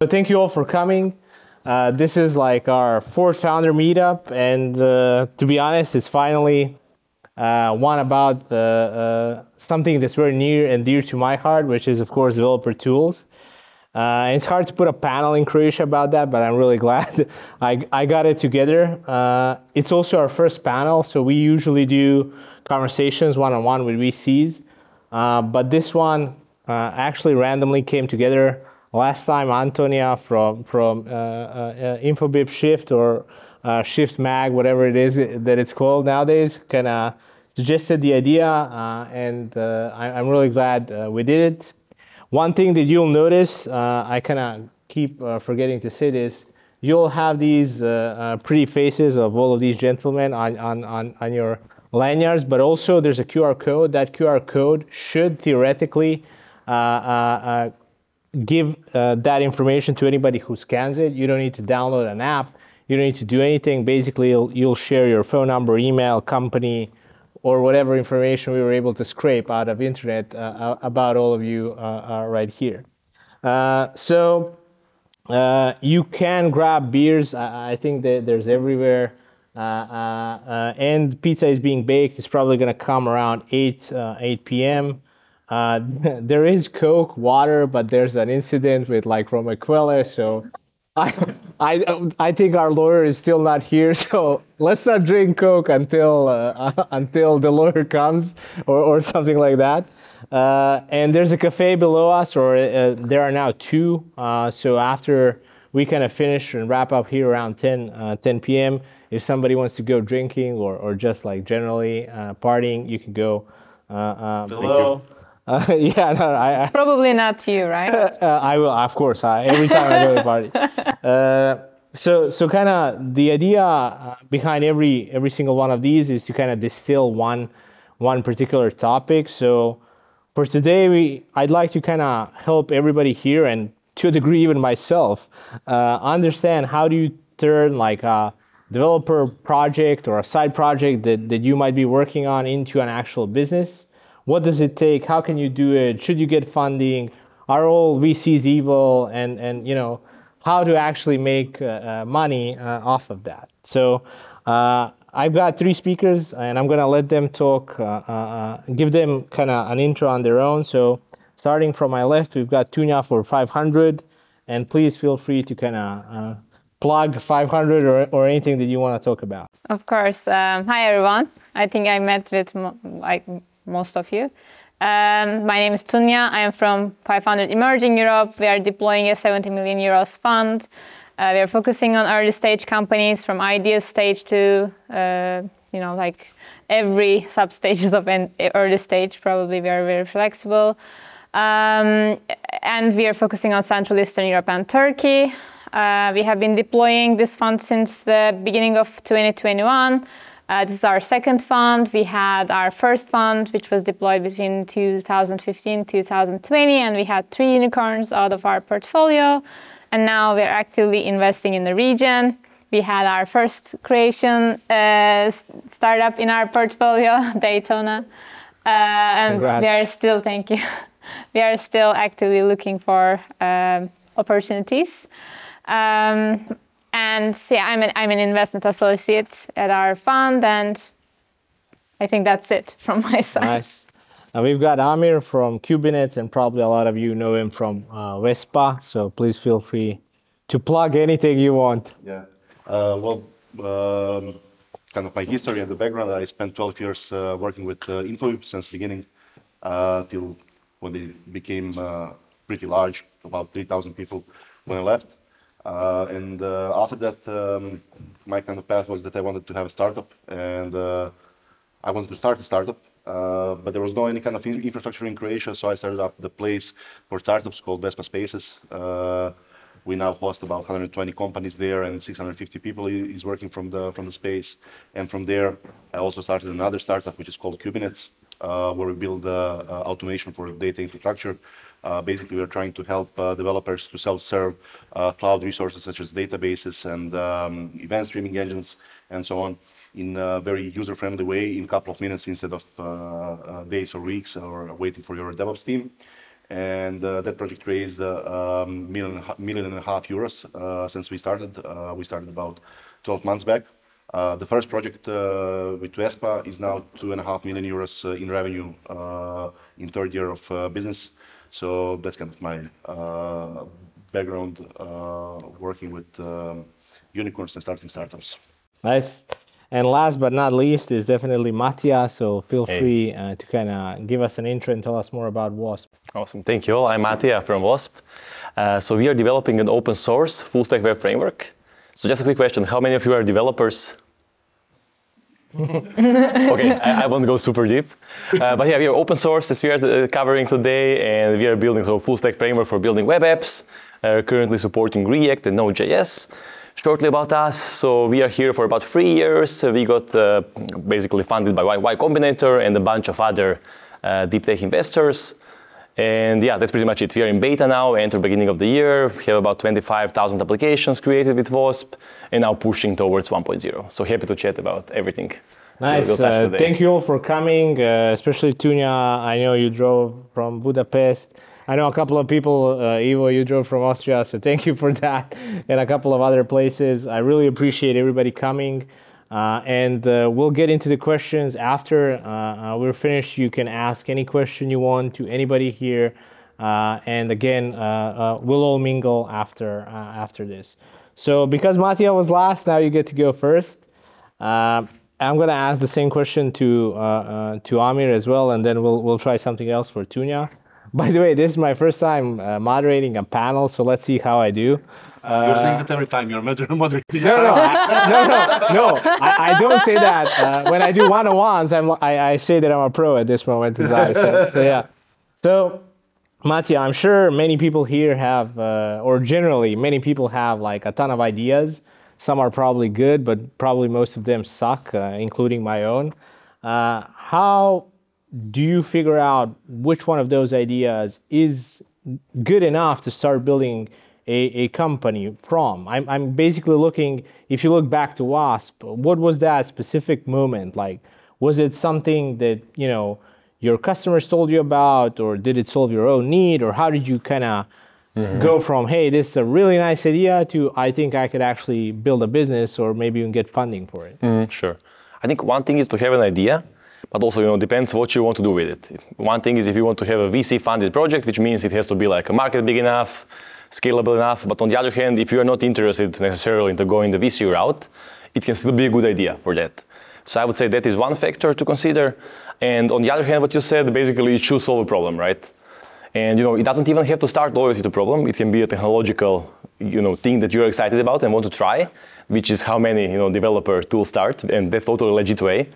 So thank you all for coming. Uh, this is like our fourth founder meetup, and uh, to be honest, it's finally uh, one about uh, something that's very near and dear to my heart, which is, of course, developer tools. Uh, it's hard to put a panel in Croatia about that, but I'm really glad I, I got it together. Uh, it's also our first panel, so we usually do conversations one on one with VCs. Uh, but this one uh, actually randomly came together. Last time, Antonia from, from uh, uh, Infobip Shift or Shift Mag, whatever it is that it's called nowadays, kind of suggested the idea, and I, am really glad we did it. One thing that you'll notice, uh, I kind of keep uh, forgetting to say this, you'll have these uh, uh, pretty faces of all of these gentlemen on, on, on, on, your lanyards, but also there's a QR code. That QR code should theoretically uh, uh, give that information to anybody who scans it. You don't need to download an app. You don't need to do anything. Basically, you'll, you'll share your phone number, email, company, or whatever information we were able to scrape out of internet uh, uh about all of you uh, uh right here. Uh, so you can grab beers. I, I, think that there's everywhere. and pizza is being baked. It's probably going to come around 8, 8 p.m. there is Coke, water, but there's an incident with like Roma Quelle, so I, I, I think our lawyer is still not here, so let's not drink Coke until uh, until the lawyer comes or, or something like that. Uh, and there's a cafe below us, or uh, there are now two. Uh, so after we kind of finish and wrap up here around 10, uh, 10 p.m., if somebody wants to go drinking or, or just like generally uh, partying, you can go below. Uh, yeah, no, I, I, probably not you, right? uh, I will, of course. Uh, every time I go to a party. Uh, so, so kind of the idea uh, behind every every single one of these is to kind of distill one one particular topic. So, for today, we I'd like to kind of help everybody here and to a degree even myself uh, understand how do you turn like a developer project or a side project that, that you might be working on into an actual business what does it take? How can you do it? Should you get funding? Are all VCs evil? And and you know how to actually make uh, uh, money uh, off of that. So. Uh, I've got three speakers, and I'm gonna let them talk, uh, uh, give them kind of an intro on their own. So, starting from my left, we've got Tunya for 500, and please feel free to kind of plug 500 or, or anything that you want to talk about. Of course. Um, hi, everyone. I think I met with like most of you. Um, my name is Tunya. I am from 500 Emerging Europe. We are deploying a 70 million euros fund. Uh, we are focusing on early stage companies from idea stage to, uh, you know, like every sub stages of an early stage. Probably we are very flexible. Um, and we are focusing on Central Eastern Europe and Turkey. Uh, we have been deploying this fund since the beginning of 2021. Uh, this is our second fund. We had our first fund, which was deployed between 2015 2020, and we had three unicorns out of our portfolio. And now we're actively investing in the region. We had our first Croatian uh, startup in our portfolio, Daytona. Uh, and Congrats. we are still, thank you, we are still actively looking for um, opportunities. Um, and yeah, I'm an, I'm an investment associate at our fund, and I think that's it from my side. Nice. Now we've got Amir from Qubinets, and probably a lot of you know him from uh, WESPA. So please feel free to plug anything you want. Yeah. Uh, well, um, kind of my history and the background. I spent 12 years uh, working with uh, Infobip since the beginning uh, till when they became uh, pretty large, about 3,000 people when I left. Uh, and uh, after that, um, my kind of path was that I wanted to have a startup, and uh, I wanted to start a startup. Uh, but there was no any kind of in infrastructure in Croatia, so I started up the place for startups called WESPA Spaces. Uh, we now host about 120 companies there, and 650 people is working from the from the space. And from there, I also started another startup which is called Qubinets, uh, where we build automation for data infrastructure. Uh, basically, we're trying to help uh, developers to self-serve uh, cloud resources such as databases and um, event streaming engines and so on in a very user-friendly way in a couple of minutes instead of days or weeks or waiting for your DevOps team. and uh, that project raised uh, um, million, million and a half euros uh, since we started. Uh, we started about 12 months back. Uh, the first project uh, with WESPA is now two and a half million euros in revenue in third year of business. So that's kind of my background working with um, unicorns and starting startups. Nice. And last but not least is definitely Matija. So feel hey. free uh, to kind of give us an intro and tell us more about Wasp. Awesome. Thank you all. I'm Matija from Wasp. Uh, so we are developing an open source full stack web framework. So just a quick question. How many of you are developers? okay, I, I, won't go super deep. Uh, but yeah, we are open source as we are uh, covering today, and we are building so full stack framework for building web apps, uh, currently supporting React and Node.js shortly about us. So we are here for about three years. We got uh, basically funded by Y Combinator and a bunch of other uh, deep tech investors. And yeah, that's pretty much it. We are in beta now, enter beginning of the year. We have about 25,000 applications created with WASP and now pushing towards 1.0. So happy to chat about everything. Nice. Uh, thank you all for coming, uh, especially Tunya. I know you drove from Budapest. I know a couple of people, uh, Ivo, you drove from Austria, so thank you for that, and a couple of other places. I really appreciate everybody coming. Uh, and uh, we'll get into the questions after uh, uh we're finished. You can ask any question you want to anybody here. Uh, and again, uh, we'll all mingle after after this. So because Matija was last, now you get to go first. I'm going to ask the same question to to Amir as well, and then we'll we'll try something else for Tunya. By the way, this is my first time moderating a panel, so let's see how I do. Uh, you're saying that every time you're moderating. No, no, no, no, no. I, I, don't say that. Uh, when I do one-on-ones, I'm, I, I, say that I'm a pro at this moment in time. So, so yeah. So, Matija, I'm sure many people here have, uh, or generally, many people have like a ton of ideas. Some are probably good, but probably most of them suck, uh, including my own. Uh, how do you figure out which one of those ideas is good enough to start building a, a company from? I'm, I'm basically looking, if you look back to WASP, what was that specific moment? Like, was it something that, you know, your customers told you about, or did it solve your own need, or how did you kind of mm-hmm. go from, hey, this is a really nice idea to, I think I could actually build a business or maybe even get funding for it? Mm, sure. I think one thing is to have an idea but also you know depends what you want to do with it. One thing is if you want to have a VC funded project, which means it has to be like a market big enough, scalable enough. But on the other hand, if you are not interested necessarily into going the VC route, it can still be a good idea for that. So I would say that is one factor to consider. And on the other hand, what you said, basically it should solve a problem, right? And you know, it doesn't even have to start always with a problem. It can be a technological, you know, thing that you're excited about and want to try, which is how many, you know, developer tools start, and that's totally legit way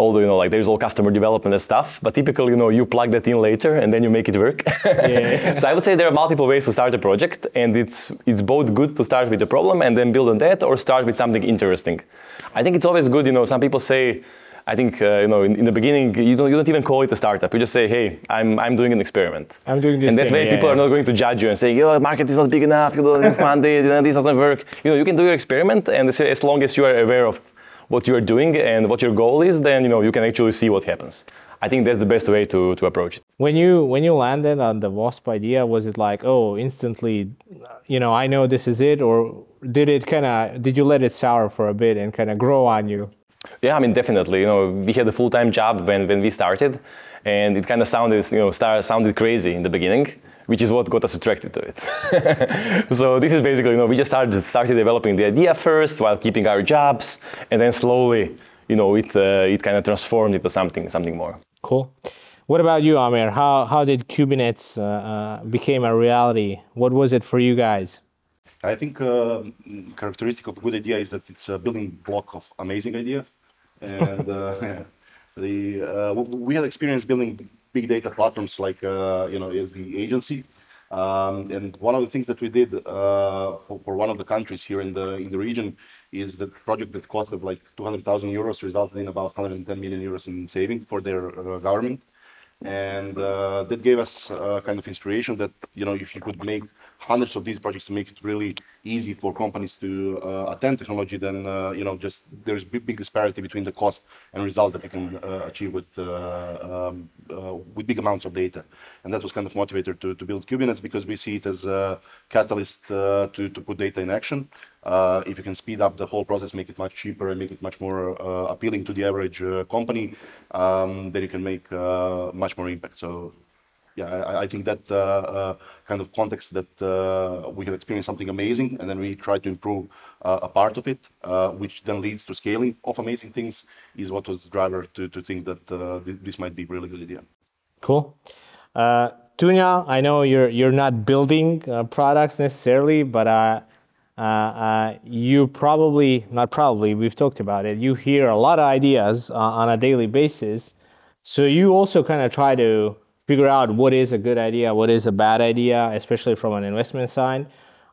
although you know like there's all customer development and stuff but typically you know you plug that in later and then you make it work yeah. so i would say there are multiple ways to start a project and it's it's both good to start with a problem and then build on that or start with something interesting i think it's always good you know some people say I think uh, you know in, in, the beginning you don't you don't even call it a startup. You just say, hey, I'm I'm doing an experiment. I'm doing this. And that way yeah, people yeah. are not going to judge you and say, your market is not big enough. You don't fund it. This doesn't work. You know you can do your experiment, and as long as you are aware of what you're doing and what your goal is, then you know you can actually see what happens. I think that's the best way to, to approach it. When you when you landed on the Wasp idea, was it like, oh, instantly, you know, I know this is it, or did it kind of did you let it sour for a bit and kind of grow on you? Yeah, I mean, definitely. You know, we had a full time job when when we started, and it kind of sounded you know start, sounded crazy in the beginning which is what got us attracted to it. so this is basically, you know, we just started, started developing the idea first while keeping our jobs, and then slowly, you know, it, uh, it kind of transformed into something, something more. Cool. What about you, Amir? How, how did Qubinets uh, uh, became a reality? What was it for you guys? I think uh, characteristic of a good idea is that it's a building block of amazing idea. And uh, the, uh, we had experience building big data platforms like uh, you know is the agency. Um, and one of the things that we did uh, for, for, one of the countries here in the in the region is the project that cost of like 200,000 euros resulted in about 110 million euros in saving for their uh, government, and uh, that gave us uh, kind of inspiration that you know if you could make hundreds of these projects to make it really easy for companies to uh, attend technology, then uh, you know just there's big, big disparity between the cost and result that they can uh, achieve with uh, um, uh, with big amounts of data. And that was kind of motivator to, to build Qubinets because we see it as a catalyst uh, to to put data in action. If you can speed up the whole process, make it much cheaper and make it much more appealing to the average company, um, then you can make much more impact. So yeah, I, I think that uh, uh, kind of context that uh, we have experienced something amazing, and then we try to improve uh, a part of it, uh, which then leads to scaling of amazing things, is what was the driver to, to think that uh, th- this might be a really good idea. Cool. Uh, Tunya, I know you're you're not building products necessarily, but you probably not probably we've talked about it. You hear a lot of ideas on a daily basis, so you also kind of try to figure out what is a good idea, what is a bad idea, especially from an investment side.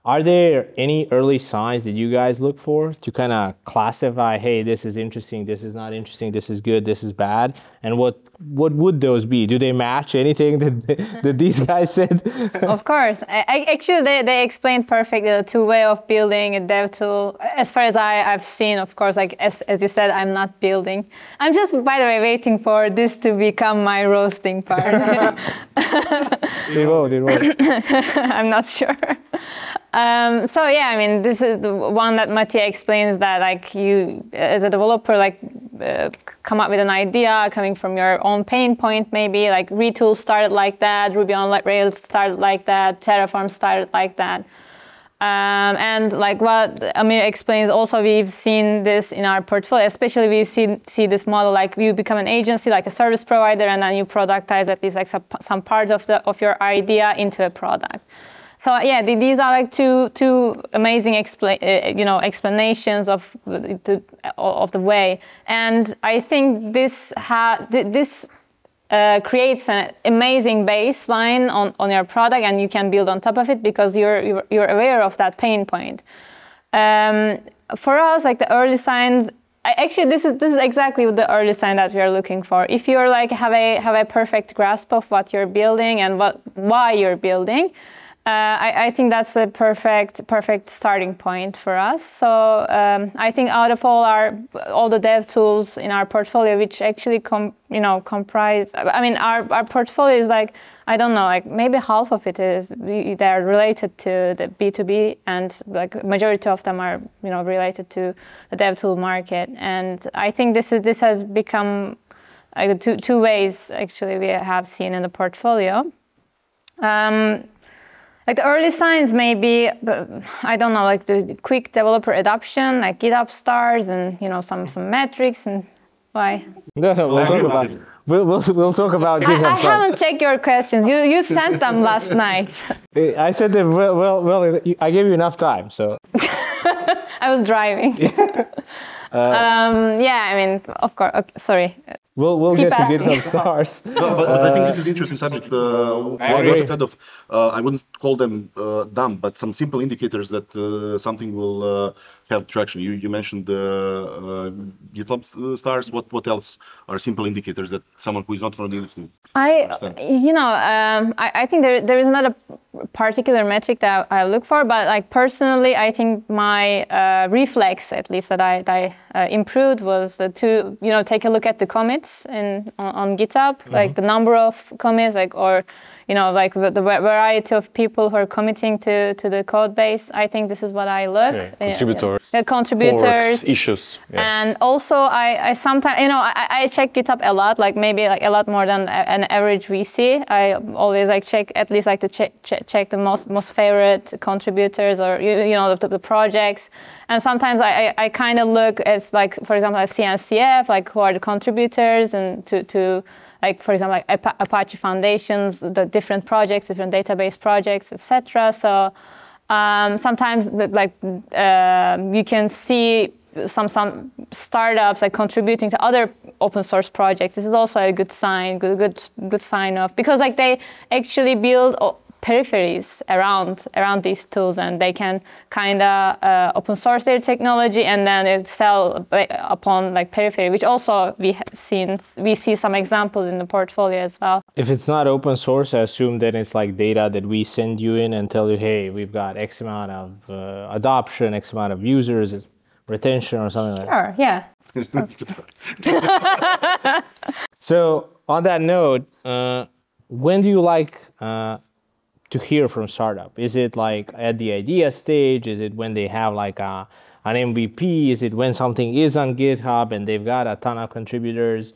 Are there any early signs that you guys look for to kind of classify, hey, this is interesting, this is not interesting, this is good, this is bad, and what what would those be? Do they match anything that that these guys said? of course. I, I, actually, they, they explained perfectly the two way of building a dev tool. As far as I, I've seen, of course, like as, as you said, I'm not building. I'm just, by the way, waiting for this to become my roasting part. they will, they will. I'm not sure. Um, so yeah, I mean, this is the one that Matija explains that like you, as a developer, like uh, come up with an idea coming from your own pain point, maybe like Retool started like that, Ruby on Rails started like that, Terraform started like that. Um, and like what Amir explains, also we've seen this in our portfolio. Especially we see see this model like you become an agency, like a service provider, and then you productize at least like some, some part of the of your idea into a product. So yeah, th- these are like two two amazing expla- uh, you know explanations of the, of the way, and I think this ha- th- this uh, creates an amazing baseline on, on your product and you can build on top of it because you're you're, you're aware of that pain point. Um, for us like the early signs actually this is this is exactly the early sign that we are looking for. If you're like have a have a perfect grasp of what you're building and what why you're building uh, I, I, think that's a perfect perfect starting point for us. So um, I think out of all our all the dev tools in our portfolio, which actually com, you know comprise, I mean our, our portfolio is like I don't know, like maybe half of it is they're related to the B two B, and like majority of them are you know related to the dev tool market. And I think this is this has become like two two ways actually we have seen in the portfolio. Um, like the early signs maybe i don't know like the quick developer adoption like github stars and you know some some metrics and why? No no we'll talk about we'll, we'll, we'll talk about GitHub. I, I haven't checked your questions. You you sent them last night. I said that well well, well i gave you enough time so. I was driving. Uh, um, yeah i mean of course okay, sorry We'll, we'll get to GitHub stars. no, but, but I think this is interesting subject. Uh, what, what kind of, uh, I wouldn't call them uh, dumb, but some simple indicators that uh, something will uh, have traction. You, you mentioned uh, GitHub stars. What what else are simple indicators that someone who is not from the industry? I, you know, um, I, I think there there is not a particular metric that I look for, but like personally, I think my uh, reflex, at least that I, that I uh, improved, was the to you know take a look at the commits in on, on GitHub, mm-hmm. like the number of commits, like or you know like the, variety of people who are committing to to the code base. I think this is what I look. Yeah. Contributors. Uh, contributors. Forks, issues. Yeah. And also, I, I sometimes you know I, I check GitHub a lot, like maybe like a lot more than an average VC. I always like check at least like to check, check check the most most favorite contributors or you, you know the, the, projects. And sometimes i, I, I kind of look at like for example at cncf like who are the contributors and to, to like for example like apache foundations the different projects different database projects etc so um, sometimes like uh, you can see some some startups like contributing to other open source projects. This is also a good sign good good good sign of because like they actually build peripheries around around these tools, and they can kind of uh, open source their technology and then it sell upon like periphery, which also we seen we see some examples in the portfolio as well. If it's not open source, I assume that it's like data that we send you in and tell you, hey, we've got X amount of uh, adoption, X amount of users, retention, or something like that. Sure, yeah. so on that note, uh, when do you like uh, to hear from startup? Is it like at the idea stage? Is it when they have like a, an MVP? Is it when something is on GitHub and they've got a ton of contributors?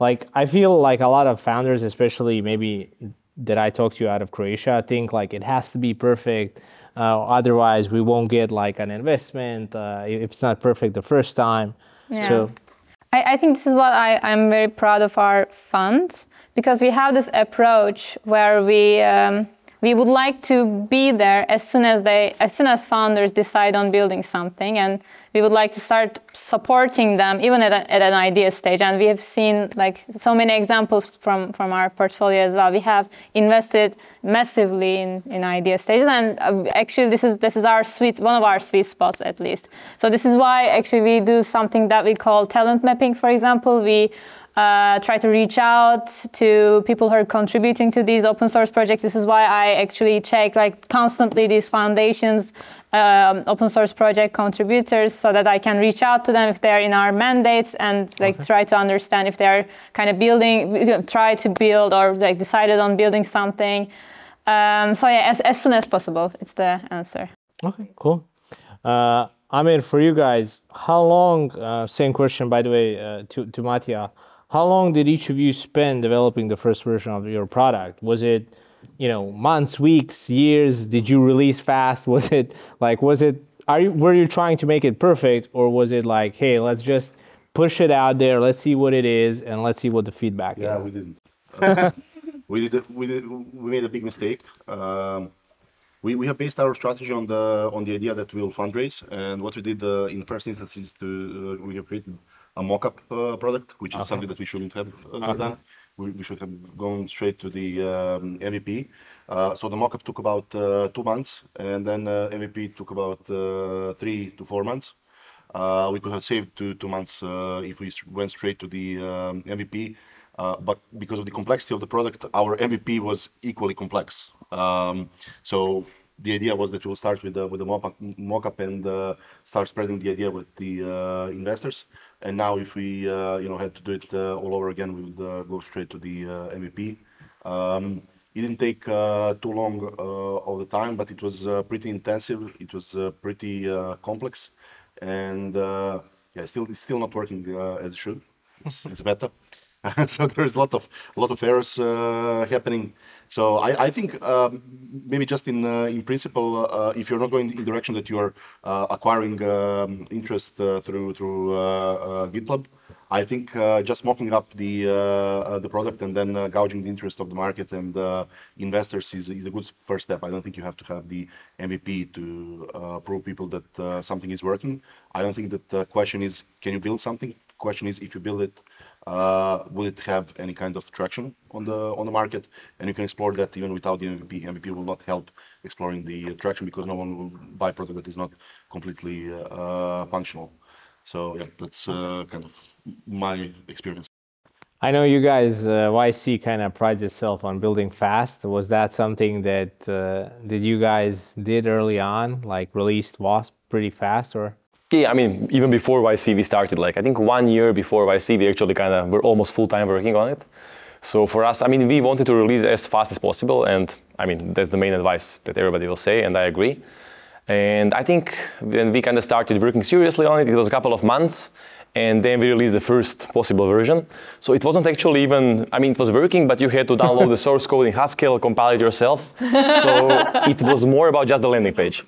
Like I feel like a lot of founders, especially maybe that I talked to out of Croatia, think like it has to be perfect. Uh, otherwise, we won't get like an investment uh, if it's not perfect the first time. Yeah. So, I, I think this is what I, I'm very proud of our fund because we have this approach where we um, we would like to be there as soon as they as soon as founders decide on building something and we would like to start supporting them even at, a, at an idea stage. And we have seen like so many examples from from our portfolio as well. We have invested massively in in idea stages and uh, actually this is this is our sweet one of our sweet spots at least. So this is why actually we do something that we call talent mapping for example. We uh, try to reach out to people who are contributing to these open source projects. This is why I actually check like constantly these foundations, um, open source project contributors, so that I can reach out to them if they're in our mandates and like okay. try to understand if they're kind of building, try to build or like decided on building something. Um, so yeah, as, as soon as possible, it's the answer. Okay, cool. Uh, I mean, for you guys, how long? Uh, same question, by the way, uh, to to Matija how long did each of you spend developing the first version of your product? Was it, you know, months, weeks, years? Did you release fast? Was it like, was it, are you, were you trying to make it perfect or was it like, hey, let's just push it out there, let's see what it is, and let's see what the feedback yeah, is? Yeah, we didn't. Uh, we did, we did, we made a big mistake. Um, we, we have based our strategy on the on the idea that we'll fundraise, and what we did uh, in the first instance is to uh, we have created a mock-up uh, product, which is okay. something that we shouldn't have uh, okay. done. We, we, should have gone straight to the um, MVP. Uh, so the mock-up took about two months, and then MVP took about three to four months. Uh, we could have saved two, two months uh, if we went straight to the um, MVP. Uh, but because of the complexity of the product, our MVP was equally complex. Um, so the idea was that we'll start with the, with the mock-up and start spreading the idea with the investors. And now, if we uh, you know had to do it uh, all over again, we would uh, go straight to the MVP. Um, it didn't take too long all the time, but it was pretty intensive. It was pretty complex, and yeah, still it's still not working as it should. It's, it's better. so there's a lot of a lot of errors uh, happening. So I, I think um, maybe just in uh, in principle, uh, if you're not going in the direction that you are uh, acquiring um, interest uh, through through uh, GitLab, I think just mocking up the the product and then gouging the interest of the market and investors is, is a good first step. I don't think you have to have the MVP to prove people that something is working. I don't think that the question is can you build something. The question is if you build it uh, will it have any kind of traction on the on the market? And you can explore that even without the MVP. MVP will not help exploring the traction because no one will buy product that is not completely uh, functional. So yeah, that's uh, kind of my experience. I know you guys, uh, YC kind of prides itself on building fast. Was that something that uh, that you guys did early on, like released Wasp pretty fast, or? Yeah, I mean, even before YC, we started like, I think one year before YC, we actually kind of were almost full time working on it. So for us, I mean, we wanted to release as fast as possible. And I mean, that's the main advice that everybody will say, and I agree. And I think when we kind of started working seriously on it, it was a couple of months. And then we released the first possible version. So it wasn't actually even, I mean, it was working, but you had to download the source code in Haskell, compile it yourself. So it was more about just the landing page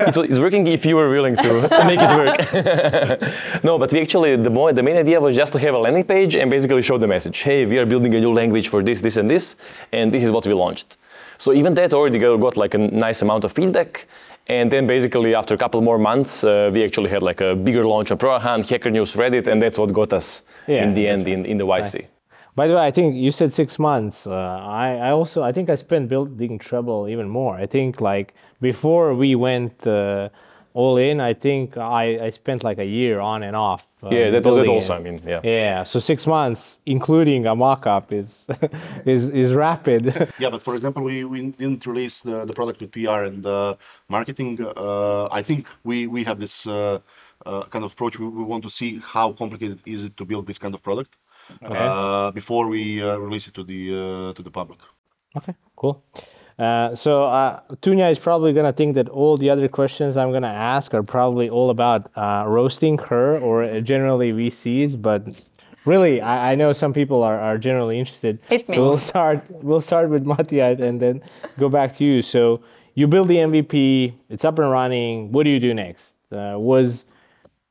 it's working if you were willing to, to make it work. no, but we actually, the, the main idea was just to have a landing page and basically show the message. Hey, we are building a new language for this, this, and this, and this is what we launched. So even that already got like a nice amount of feedback. And then basically after a couple more months, uh, we actually had like a bigger launch on Product Hunt, Hacker News, Reddit, and that's what got us yeah, in the end in, in the YC. Nice. By the way, I think you said six months. Uh, I, I also I think I spent building Treblle even more. I think like before we went uh, all in, I think I, I spent like a year on and off. uh, Yeah, that, that also, it. I mean, yeah. Yeah, so six months, including a mock-up, is is is rapid. Yeah, but for example, we, we didn't release the, the product with PR and uh, marketing. Uh, I think we, we have this uh, uh, kind of approach. We, we want to see how complicated is it to build this kind of product uh, before we uh, release it to the uh, to the public. Okay, cool. Uh, so uh, Tunya is probably gonna think that all the other questions I'm gonna ask are probably all about uh, roasting her or generally VCs, but really, I, I know some people are, are generally interested. Hit me. So we'll start. We'll start with Matija and then go back to you. So you build the MVP. It's up and running. What do you do next? Uh, was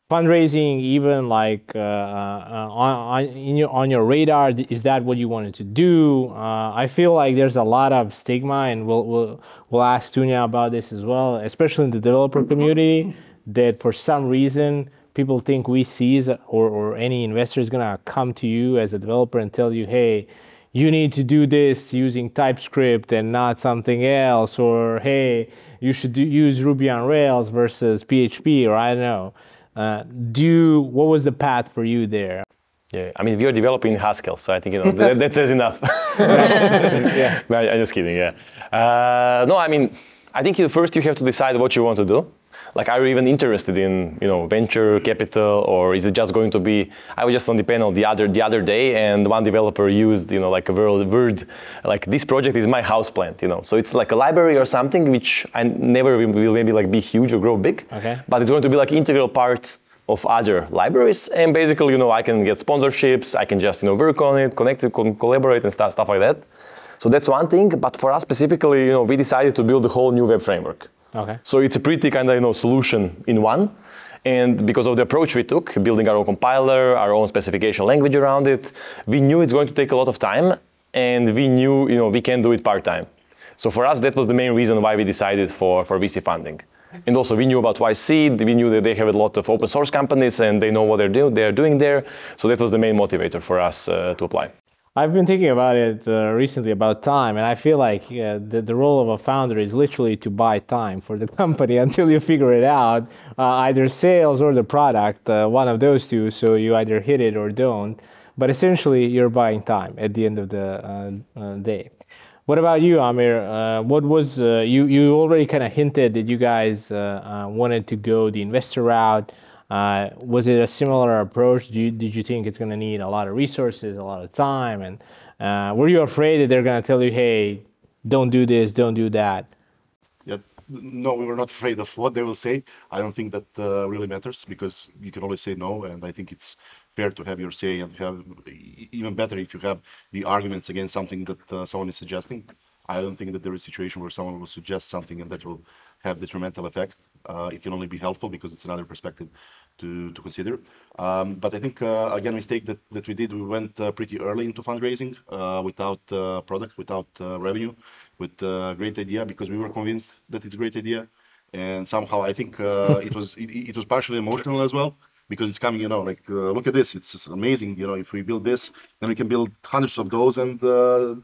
fundraising even like uh, uh, on, on, your, on your radar is that what you wanted to do uh, i feel like there's a lot of stigma and we'll, we'll, we'll ask tunya about this as well especially in the developer community that for some reason people think vcs or, or any investor is going to come to you as a developer and tell you hey you need to do this using TypeScript and not something else, or hey, you should do, use Ruby on Rails versus PHP, or I don't know. Uh, do you, what was the path for you there? Yeah, I mean, we are developing Haskell, so I think you know that, that says enough. yeah. No, I'm just kidding. Yeah. Uh, no, I mean, I think you first you have to decide what you want to do. Like, are you even interested in you know venture capital, or is it just going to be? I was just on the panel the other the other day, and one developer used you know like a word, word like this project is my house plant. You know, so it's like a library or something which I never will maybe like be huge or grow big. Okay. But it's going to be like integral part of other libraries and basically you know i can get sponsorships i can just you know work on it connect it con- collaborate and stuff, stuff like that so that's one thing but for us specifically you know we decided to build a whole new web framework Okay. so it's a pretty kind of you know solution in one and because of the approach we took building our own compiler our own specification language around it we knew it's going to take a lot of time and we knew you know we can do it part-time so for us that was the main reason why we decided for, for vc funding and also we knew about YC, we knew that they have a lot of open source companies and they know what they're, do- they're doing there. So that was the main motivator for us uh, to apply. I've been thinking about it uh, recently about time, and I feel like uh, the, the role of a founder is literally to buy time for the company until you figure it out, uh, either sales or the product, uh, one of those two. So you either hit it or don't. But essentially, you're buying time at the end of the uh, uh, day. What about you, Amir? What was you? You already kind of hinted that you guys wanted to go the investor route. Uh, was it a similar approach? You, did you think it's going to need a lot of resources, a lot of time, and uh, were you afraid that they're going to tell you, "Hey, don't do this, don't do that"? Yeah, no, we were not afraid of what they will say. I don't think that uh, really matters because you can always say no, and I think it's fair to have your say and have even better if you have the arguments against something that uh, someone is suggesting. I don't think that there is a situation where someone will suggest something and that will have detrimental effect. Uh, it can only be helpful because it's another perspective to, to consider. Um, but I think, uh, again, mistake that, that we did, we went uh, pretty early into fundraising uh, without uh, product, without uh, revenue, with a great idea because we were convinced that it's a great idea. And somehow I think it was it, it was partially emotional as well because it's coming, you know, like look at this, it's amazing. You know, if we build this, then we can build hundreds of those, and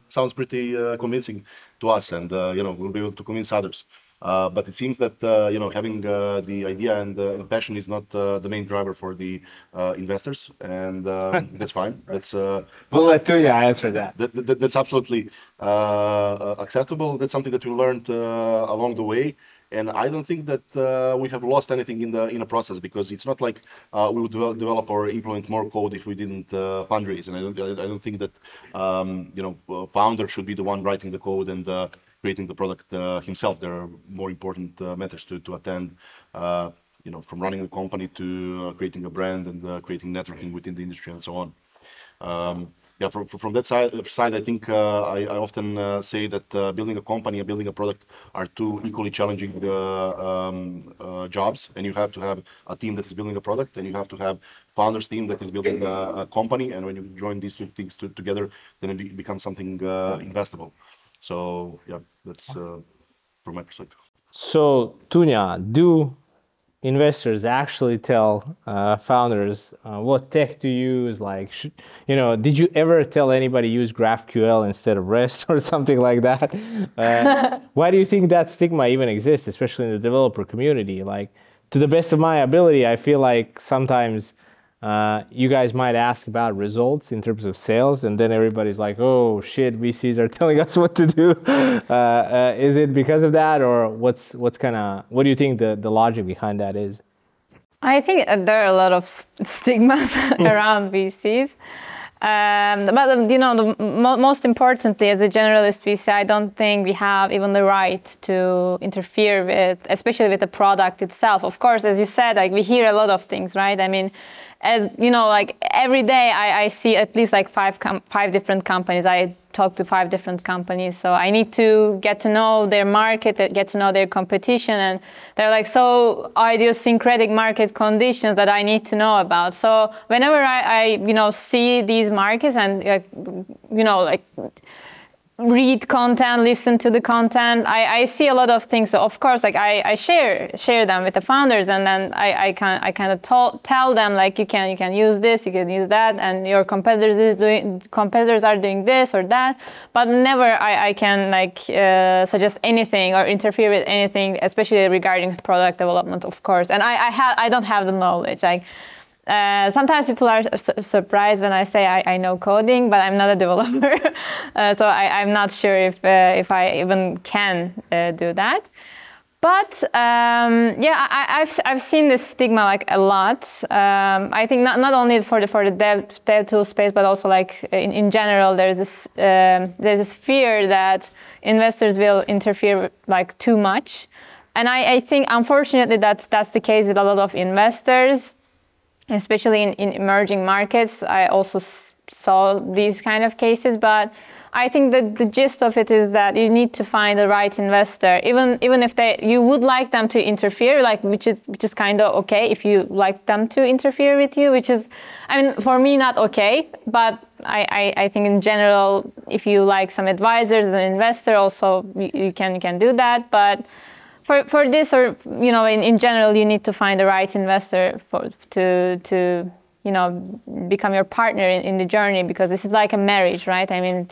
sounds pretty convincing to us, and you know, we'll be able to convince others. Uh, but it seems that uh, you know having uh, the idea and uh, passion is not uh, the main driver for the uh, investors, and uh, that's fine. That's uh, We'll let Tunya answer that. that, that, that's absolutely acceptable. That's something that we learned uh, along the way, and I don't think that uh, we have lost anything in the in a process because it's not like uh, we would develop, develop or implement more code if we didn't uh, fundraise. And I don't I don't think that um, you know founder should be the one writing the code and uh, creating the product uh, himself. There are more important uh, matters to to attend. Uh, you know, from running a company to uh, creating a brand and uh, creating networking within the industry and so on. Um, yeah, from, from that side, side I think uh, I, I often say that building a company and building a product are two equally challenging um, jobs, and you have to have a team that is building a product, and you have to have founders team that is building a, a company, and when you join these two things to, together, then it becomes something investable. So yeah, that's uh, from my perspective. So Tunya, do investors actually tell uh, founders uh, what tech to use? Like, should, you know, did you ever tell anybody use GraphQL instead of REST or something like that? Uh, why do you think that stigma even exists, especially in the developer community? Like, to the best of my ability, I feel like sometimes uh, you guys might ask about results in terms of sales, and then everybody's like, "Oh shit, VCs are telling us what to do." Uh, uh, is it because of that, or what's what's kind of what do you think the the logic behind that is? I think there are a lot of stigmas around VCs. Um, but um, you know, the, mo- most importantly, as a generalist VC, I don't think we have even the right to interfere with, especially with the product itself. Of course, as you said, like we hear a lot of things, right? I mean, as you know, like every day I, I see at least like five five different companies. I talk to five different companies, so I need to get to know their market, get to know their competition, and they're like so idiosyncratic market conditions that I need to know about. So whenever I, I you know see these markets and uh, you know like read content, listen to the content. I, I see a lot of things. So of course, like I, I share share them with the founders, and then I, I can I kind of tell tell them like you can you can use this, you can use that, and your competitors is doing competitors are doing this or that. But never I, I can like uh, suggest anything or interfere with anything, especially regarding product development, of course. And I I have I don't have the knowledge like. Uh, sometimes people are su- surprised when I say I, I, know coding, but I'm not a developer, uh, so I, am not sure if uh, if I even can uh, do that. But um, yeah, I, have I've seen this stigma like a lot. Um, I think not, not only for the for the dev dev tool space, but also like in, in general, there's this um, there's this fear that investors will interfere like too much, and I, I think unfortunately that's that's the case with a lot of investors especially in, in emerging markets. I also saw these kind of cases, but I think that the gist of it is that you need to find the right investor, even even if they you would like them to interfere, like which is which is kind of okay if you like them to interfere with you, which is, I mean, for me not okay, but I, I, I think in general, if you like some advisors and investor, also you, you can you can do that, but for, for this or you know in, in general you need to find the right investor for, to to you know become your partner in, in the journey because this is like a marriage right? I mean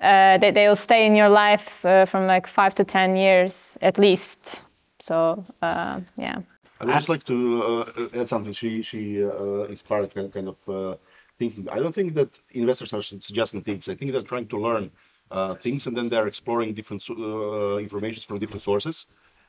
uh, they, they'll stay in your life uh, from like five to ten years at least. So uh, yeah. I would just like to uh, add something. She she uh, inspired kind, kind of uh, thinking. I don't think that investors are suggesting things. I think they're trying to learn things and then they're exploring different information from different sources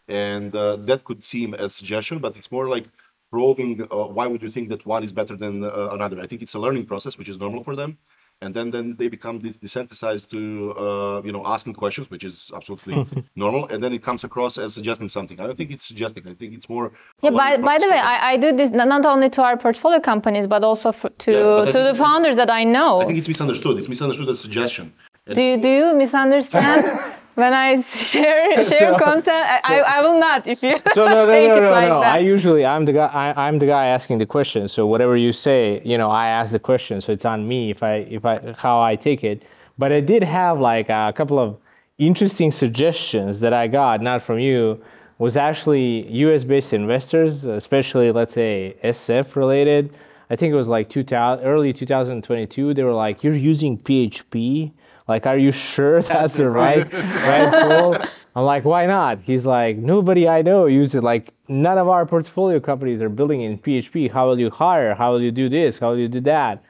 and uh, that could seem as suggestion, but it's more like probing uh, why would you think that one is better than uh, another. I think it's a learning process, which is normal for them, and then then they become desensitized to uh, you know asking questions, which is absolutely normal, and then it comes across as suggesting something. I don't think it's suggesting. I think it's more. Yeah. By, by the way, I, I, do this not only to our portfolio companies, but also for, to yeah, to the founders that I know. I think it's misunderstood. It's misunderstood as suggestion. do you, do you misunderstand? when I share share so, content, I, so, I, I, will not. If you so no no no no, like no. I usually I'm the guy I, I'm the guy asking the question. So whatever you say, you know, I ask the question. So it's on me if I if I how I take it. But I did have like a couple of interesting suggestions that I got, not from you, was actually U.S. based investors, especially let's say SF related. I think it was like 2000, early 2022. They were like, "You're using PHP." Like, are you sure that's, that's the right, right tool? I'm like, why not? He's like, nobody I know uses Like, none of our portfolio companies are building in PHP. How will you hire? How will you do this? How will you do that?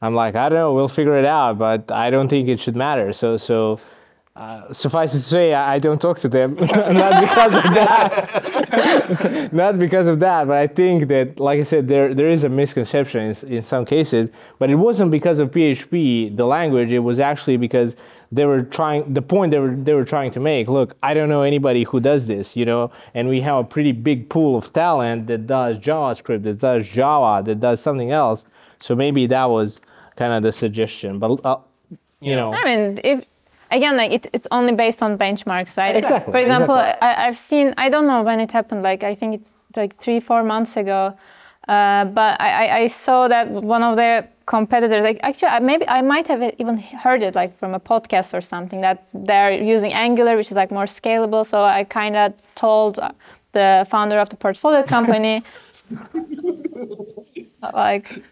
I'm like, I don't know. We'll figure it out, but I don't think it should matter. So, so uh, suffice to say, I, I, don't talk to them, not because of that, not because of that, but I think that, like I said, there there is a misconception in, in some cases, but it wasn't because of PHP, the language. It was actually because they were trying the point they were they were trying to make. Look, I don't know anybody who does this, you know, and we have a pretty big pool of talent that does JavaScript, that does Java, that does something else. So maybe that was kind of the suggestion, but. Uh, you know, I mean, if again, like it, it's only based on benchmarks, right? Exactly. For example, exactly. I, have seen, I don't know when it happened, like I think it's like three, four months ago, uh, but I, I, saw that one of their competitors, like actually, maybe I might have even heard it like from a podcast or something that they're using Angular, which is like more scalable. So I kind of told the founder of the portfolio company. like,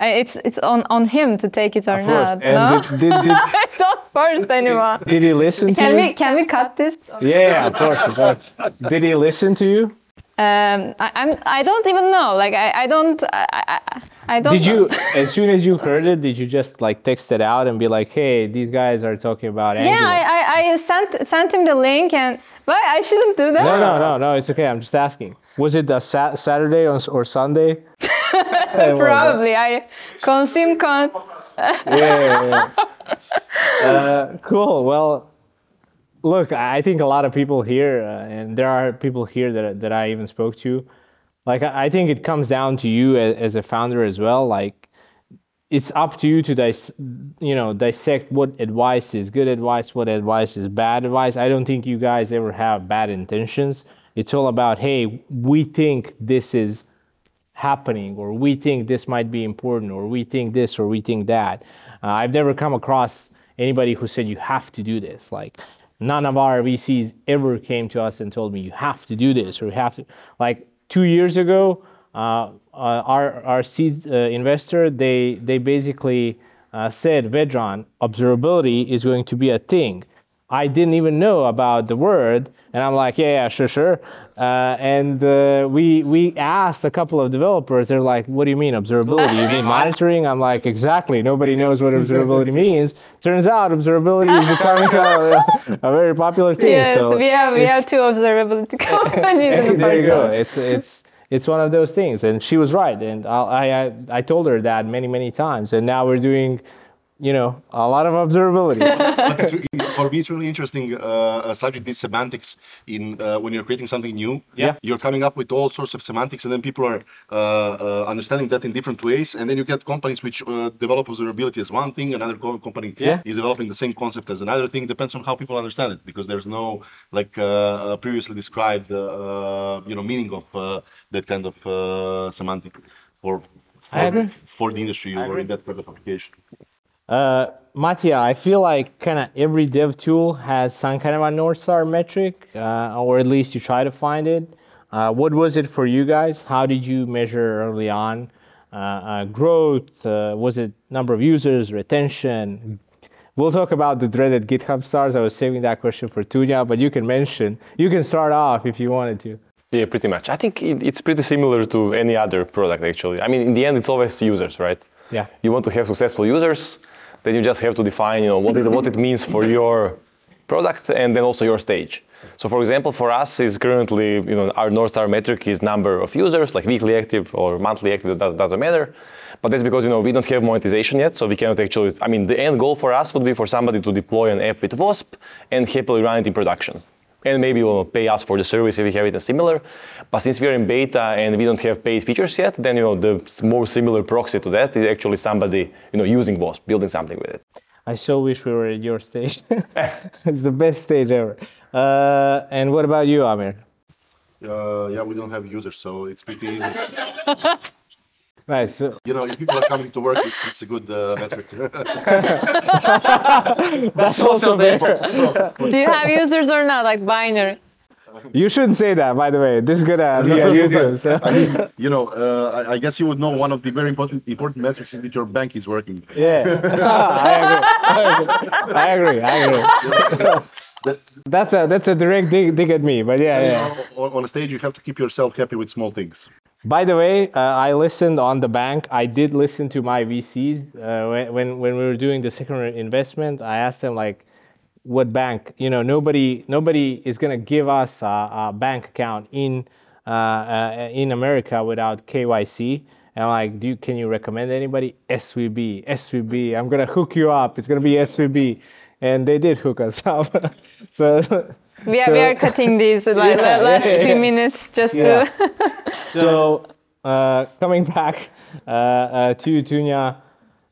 it's it's on, on him to take it or not. And no, did, did, did, don't force anyone. did he listen to Can you? we can we cut this? Yeah, yeah, of course, of course. Did he listen to you? Um, I, I'm I don't even know. Like I, I don't I, I, I don't. Did know. you, as soon as you heard it, did you just like text it out and be like, "Hey, these guys are talking about Yeah, I, I, I sent sent him the link and. But I shouldn't do that. No, no, no, no. It's okay. I'm just asking. Was it a sa- Saturday or, or Sunday? Probably I consume con. yeah, yeah, yeah. Uh, cool. Well, look, I think a lot of people here, uh, and there are people here that that I even spoke to. Like, I I think it comes down to you as, as a founder as well. Like, it's up to you to dis- you know dissect what advice is good advice, what advice is bad advice. I don't think you guys ever have bad intentions. It's all about, hey, we think this is happening or we think this might be important or we think this or we think that. Uh, i've never come across anybody who said you have to do this. Like none of our vcs ever came to us and told me you have to do this or you have to like two years ago uh, uh, our, our seed uh, investor they, they basically uh, said vedran observability is going to be a thing. I didn't even know about the word, and I'm like, yeah, yeah, sure, sure. Uh, and uh, we we asked a couple of developers. They're like, what do you mean observability? You mean monitoring? I'm like, exactly. Nobody knows what observability means. Turns out observability is becoming a, a very popular thing. Yes, so we have we have two observability companies. in the there you go. It's it's it's one of those things, and she was right. And I I I told her that many many times, and now we're doing. You know, a lot of observability. but it's, for me, it's really interesting uh, subject. This semantics in uh, when you're creating something new. Yeah. You're coming up with all sorts of semantics, and then people are uh, uh, understanding that in different ways. And then you get companies which uh, develop observability as one thing, another co- company Yeah. is developing the same concept as another thing. Depends on how people understand it, because there's no like uh, uh, previously described, you know, meaning of uh, that kind of uh, semantic for for, for the industry or in that kind of application. Uh, Matija, I feel like kind of every dev tool has some kind of a North Star metric, uh, or at least you try to find it. Uh, what was it for you guys? How did you measure early on uh, uh, growth? Uh, was it number of users, retention? We'll talk about the dreaded GitHub stars. I was saving that question for Tunya, but you can mention, you can start off if you wanted to. Yeah, pretty much. I think it, it's pretty similar to any other product, actually. I mean, in the end, it's always users, right? Yeah. You want to have successful users, then you just have to define, you know, what it, what it means for your product and then also your stage. So, for example, for us, is currently, you know, our North Star metric is number of users, like weekly active or monthly active, that doesn't matter. But that's because, you know, we don't have monetization yet, so we cannot actually, I mean, the end goal for us would be for somebody to deploy an app with Wasp and happily run it in production and maybe will pay us for the service if we have it similar. But since we are in beta and we don't have paid features yet, then you know the more similar proxy to that is actually somebody you know using Wasp, building something with it. I so wish we were at your stage. it's the best stage ever. Uh, and what about you, Amir? Uh, yeah, we don't have users, so it's pretty easy. Nice. You know, if people are coming to work, it's, it's a good uh, metric. That's also there. Do you have users or not? Like binary. You shouldn't say that, by the way. This is gonna be a users. I mean, you know, uh, I, I guess you would know one of the very important important metrics is that your bank is working. Yeah, I agree. I agree. I agree. That, That's a that's a direct dig, dig at me, but yeah, yeah. on, on a stage, you have to keep yourself happy with small things. By the way, uh, I listened on the bank. I did listen to my VCs uh, when, when we were doing the second investment. I asked them like, what bank? You know, nobody nobody is gonna give us a, a bank account in uh, uh, in America without KYC. And I'm like, do you, can you recommend anybody? SVB, SVB. I'm gonna hook you up. It's gonna be SVB, and they did hook us up. so. We are, so- we are cutting these like Yeah, last yeah, two minutes just Yeah. to. so uh, coming back uh, uh, to Tunya,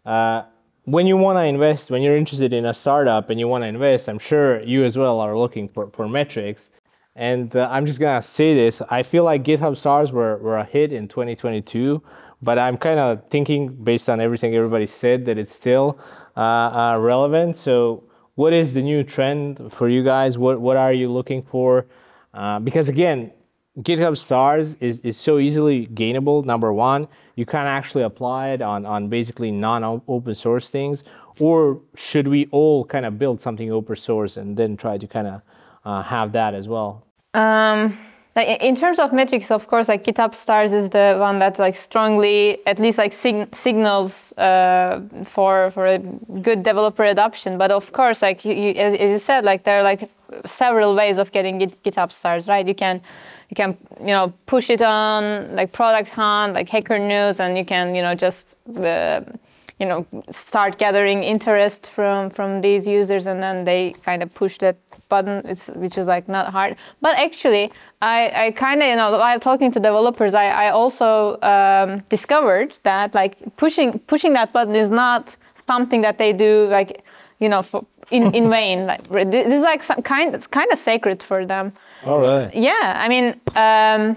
uh, when you want to invest, when you're interested in a startup and you want to invest, I'm sure you as well are looking for, for metrics. And uh, I'm just gonna say this: I feel like GitHub stars were, were a hit in 2022, but I'm kind of thinking, based on everything everybody said, that it's still uh, uh, relevant. So, what is the new trend for you guys? What what are you looking for? Uh, because again, GitHub stars is, is so easily gainable. Number one, you can actually apply it on, on basically non-open source things, or should we all kind of build something open source and then try to kind of uh, have that as well? Um, in terms of metrics, of course, like GitHub stars is the one that like strongly, at least like sig- signals uh, for for a good developer adoption. But of course, like you, as, as you said, like there are like several ways of getting GitHub stars, right? You can you can you know push it on like Product Hunt, like Hacker News, and you can you know just uh, you know start gathering interest from from these users, and then they kind of push that button, it's, which is like not hard. But actually, I, I kind of, you know, while talking to developers, I, I also um, discovered that like pushing pushing that button is not something that they do like, you know, for, in, in vain. Like this is like some kind, it's kind of sacred for them. Oh, really? Yeah, I mean. Um,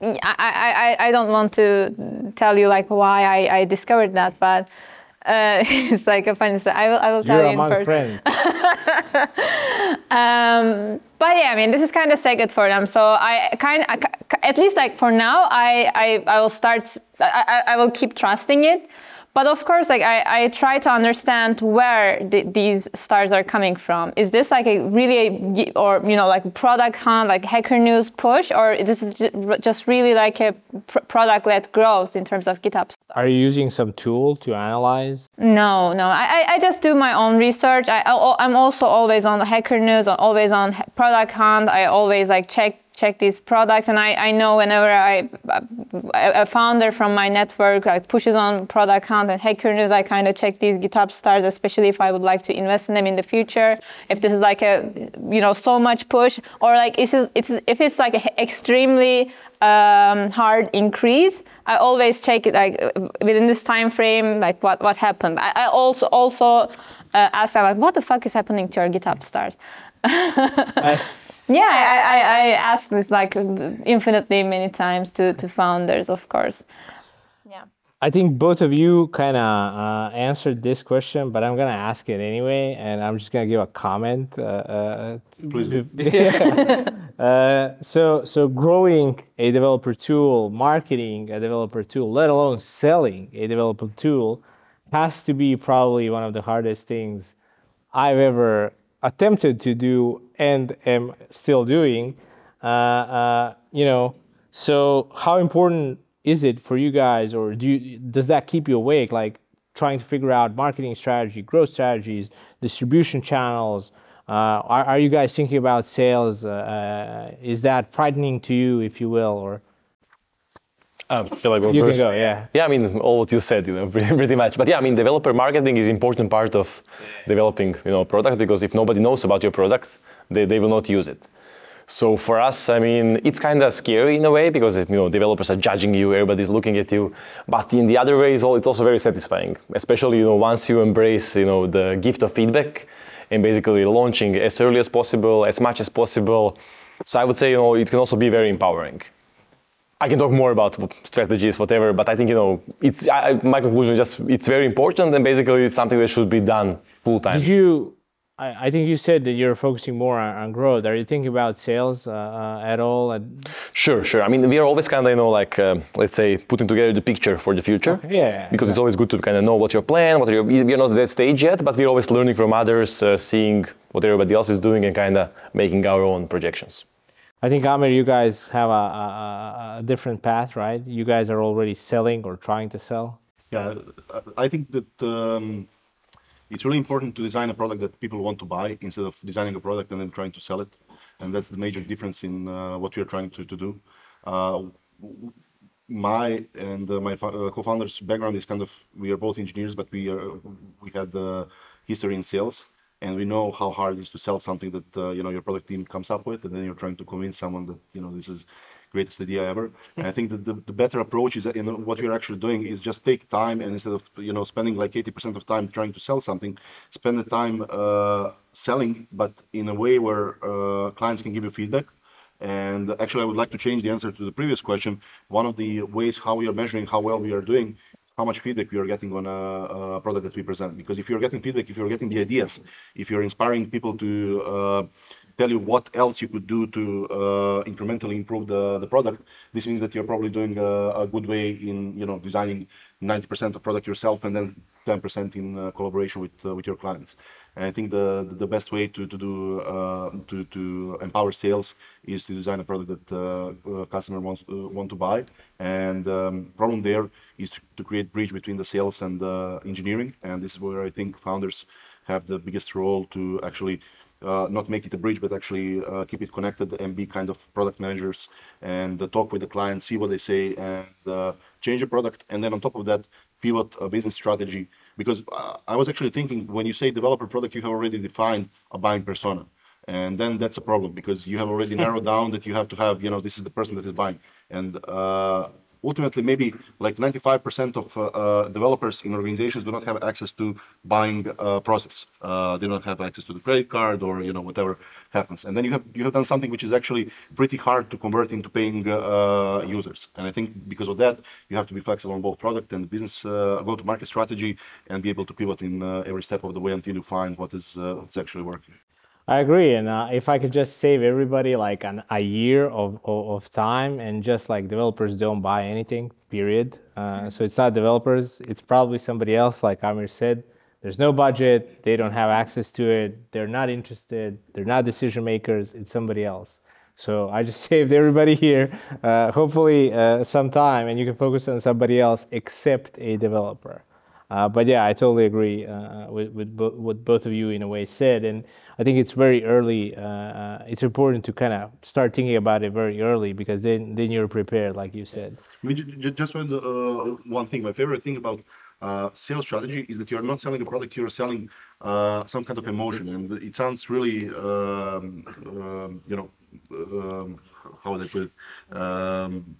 I, I, I don't want to tell you like why I, I discovered that, but uh, it's like a funny story. I will, I will tell You're you in among person. friends. um, but yeah, I mean, this is kind of sacred for them. So I kind of, at least like for now, I, I, I will start, I, I will keep trusting it. But of course, like I, I try to understand where the, these stars are coming from. Is this like a really, a, or you know, like product hunt, like Hacker News push, or this is just really like a pr- product-led growth in terms of GitHub? Stars? Are you using some tool to analyze? No, no. I, I just do my own research. I, I'm also always on Hacker News, always on Product Hunt. I always like check check these products. And I, I know whenever I a founder from my network like pushes on Product Hunt hacker news I kind of check these GitHub stars especially if I would like to invest in them in the future if this is like a you know so much push or like is it's if it's like an extremely um, hard increase I always check it like within this time frame like what what happened. I, I also also uh, ask them like what the fuck is happening to our GitHub stars yeah, I, I, I ask this like infinitely many times to, to founders, of course. Yeah. I think both of you kind of uh, answered this question, but I'm gonna ask it anyway, and I'm just gonna give a comment. Uh, uh, Please do. uh, so, so growing a developer tool, marketing a developer tool, let alone selling a developer tool, has to be probably one of the hardest things I've ever attempted to do and am still doing. Uh, uh, you know, so how important is it for you guys, or do you, does that keep you awake? Like trying to figure out marketing strategy, growth strategies, distribution channels. Uh, are, are you guys thinking about sales? Uh, uh, is that frightening to you, if you will, or? Um, shall I go you first? can go, yeah. Yeah, I mean, all what you said, you know, pretty, pretty much. But yeah, I mean, developer marketing is an important part of developing, you know, product because if nobody knows about your product, they, they will not use it. So for us, I mean, it's kind of scary in a way because you know developers are judging you, everybody's looking at you. But in the other way, it's also very satisfying, especially you know once you embrace you know the gift of feedback and basically launching as early as possible, as much as possible. So I would say you know it can also be very empowering. I can talk more about strategies, whatever, but I think you know it's I, my conclusion is just it's very important and basically it's something that should be done full time. Did you? I, I think you said that you're focusing more on, on growth. Are you thinking about sales uh, uh, at all? And Sure, sure. I mean, we are always kind of, you know, like, uh, let's say, putting together the picture for the future. Okay, yeah, yeah, Because it's always good to kind of know what your plan, what your, we're not at that stage yet, but we're always learning from others, uh, seeing what everybody else is doing and kind of making our own projections. I think Amir, you guys have a, a, a different path, right? You guys are already selling or trying to sell. Yeah, I think that um, it's really important to design a product that people want to buy instead of designing a product and then trying to sell it. And that's the major difference in uh, what we are trying to, to do. Uh, my and uh, my uh, co-founder's background is kind of we are both engineers, but we are we had history in sales, and we know how hard it is to sell something that uh, you know your product team comes up with, and then you're trying to convince someone that you know this is the greatest idea ever. And I think that the, the better approach is that you know what we're actually doing is just take time and instead of you know spending like 80% of time trying to sell something, spend the time uh, selling, but in a way where uh, clients can give you feedback. And actually, I would like to change the answer to the previous question. One of the ways how we are measuring how well we are doing how much feedback we are getting on a, a, product that we present. Because if you're getting feedback, if you're getting the ideas, if you're inspiring people to uh, tell you what else you could do to uh, incrementally improve the, the product, this means that you're probably doing a, a good way in you know designing 90% of product yourself and then 10% in uh, collaboration with uh, with your clients. And I think the the best way to to do uh, to to empower sales is to design a product that uh, customer wants to, want to buy. And um, problem there is to, to, create bridge between the sales and the engineering. And this is where I think founders have the biggest role to actually uh, not make it a bridge, but actually uh, keep it connected and be kind of product managers and uh, talk with the client, see what they say, and uh, change the product. And then on top of that, pivot a business strategy. Because uh, I was actually thinking when you say developer product, you have already defined a buying persona. And then that's a problem because you have already narrowed down that you have to have, you know, this is the person that is buying. And uh, ultimately maybe like 95% of uh, uh, developers in organizations do not have access to buying uh, process. Uh, they don't have access to the credit card or you know whatever happens. And then you have you have done something which is actually pretty hard to convert into paying users. And I think because of that, you have to be flexible on both product and business go-to-market strategy and be able to pivot in every step of the way until you find what is what's actually working. I agree, and uh, if I could just save everybody like an, a year of, of, of, time, and just like developers don't buy anything, period. Uh, so it's not developers; it's probably somebody else. Like Amir said, there's no budget, they don't have access to it, they're not interested, they're not decision makers. It's somebody else. So I just saved everybody here, uh, hopefully uh, some time, and you can focus on somebody else except a developer. Uh, but yeah, I totally agree uh, with, with bo- what both of you in a way said, and I think it's very early. Uh, uh it's important to kind of start thinking about it very early because then then you're prepared, like you said. I mean, just one, uh, one thing. My favorite thing about uh, sales strategy is that you're not selling a product; you're selling some kind of emotion, and it sounds really, um, um, you know, um, how would I put it? Um,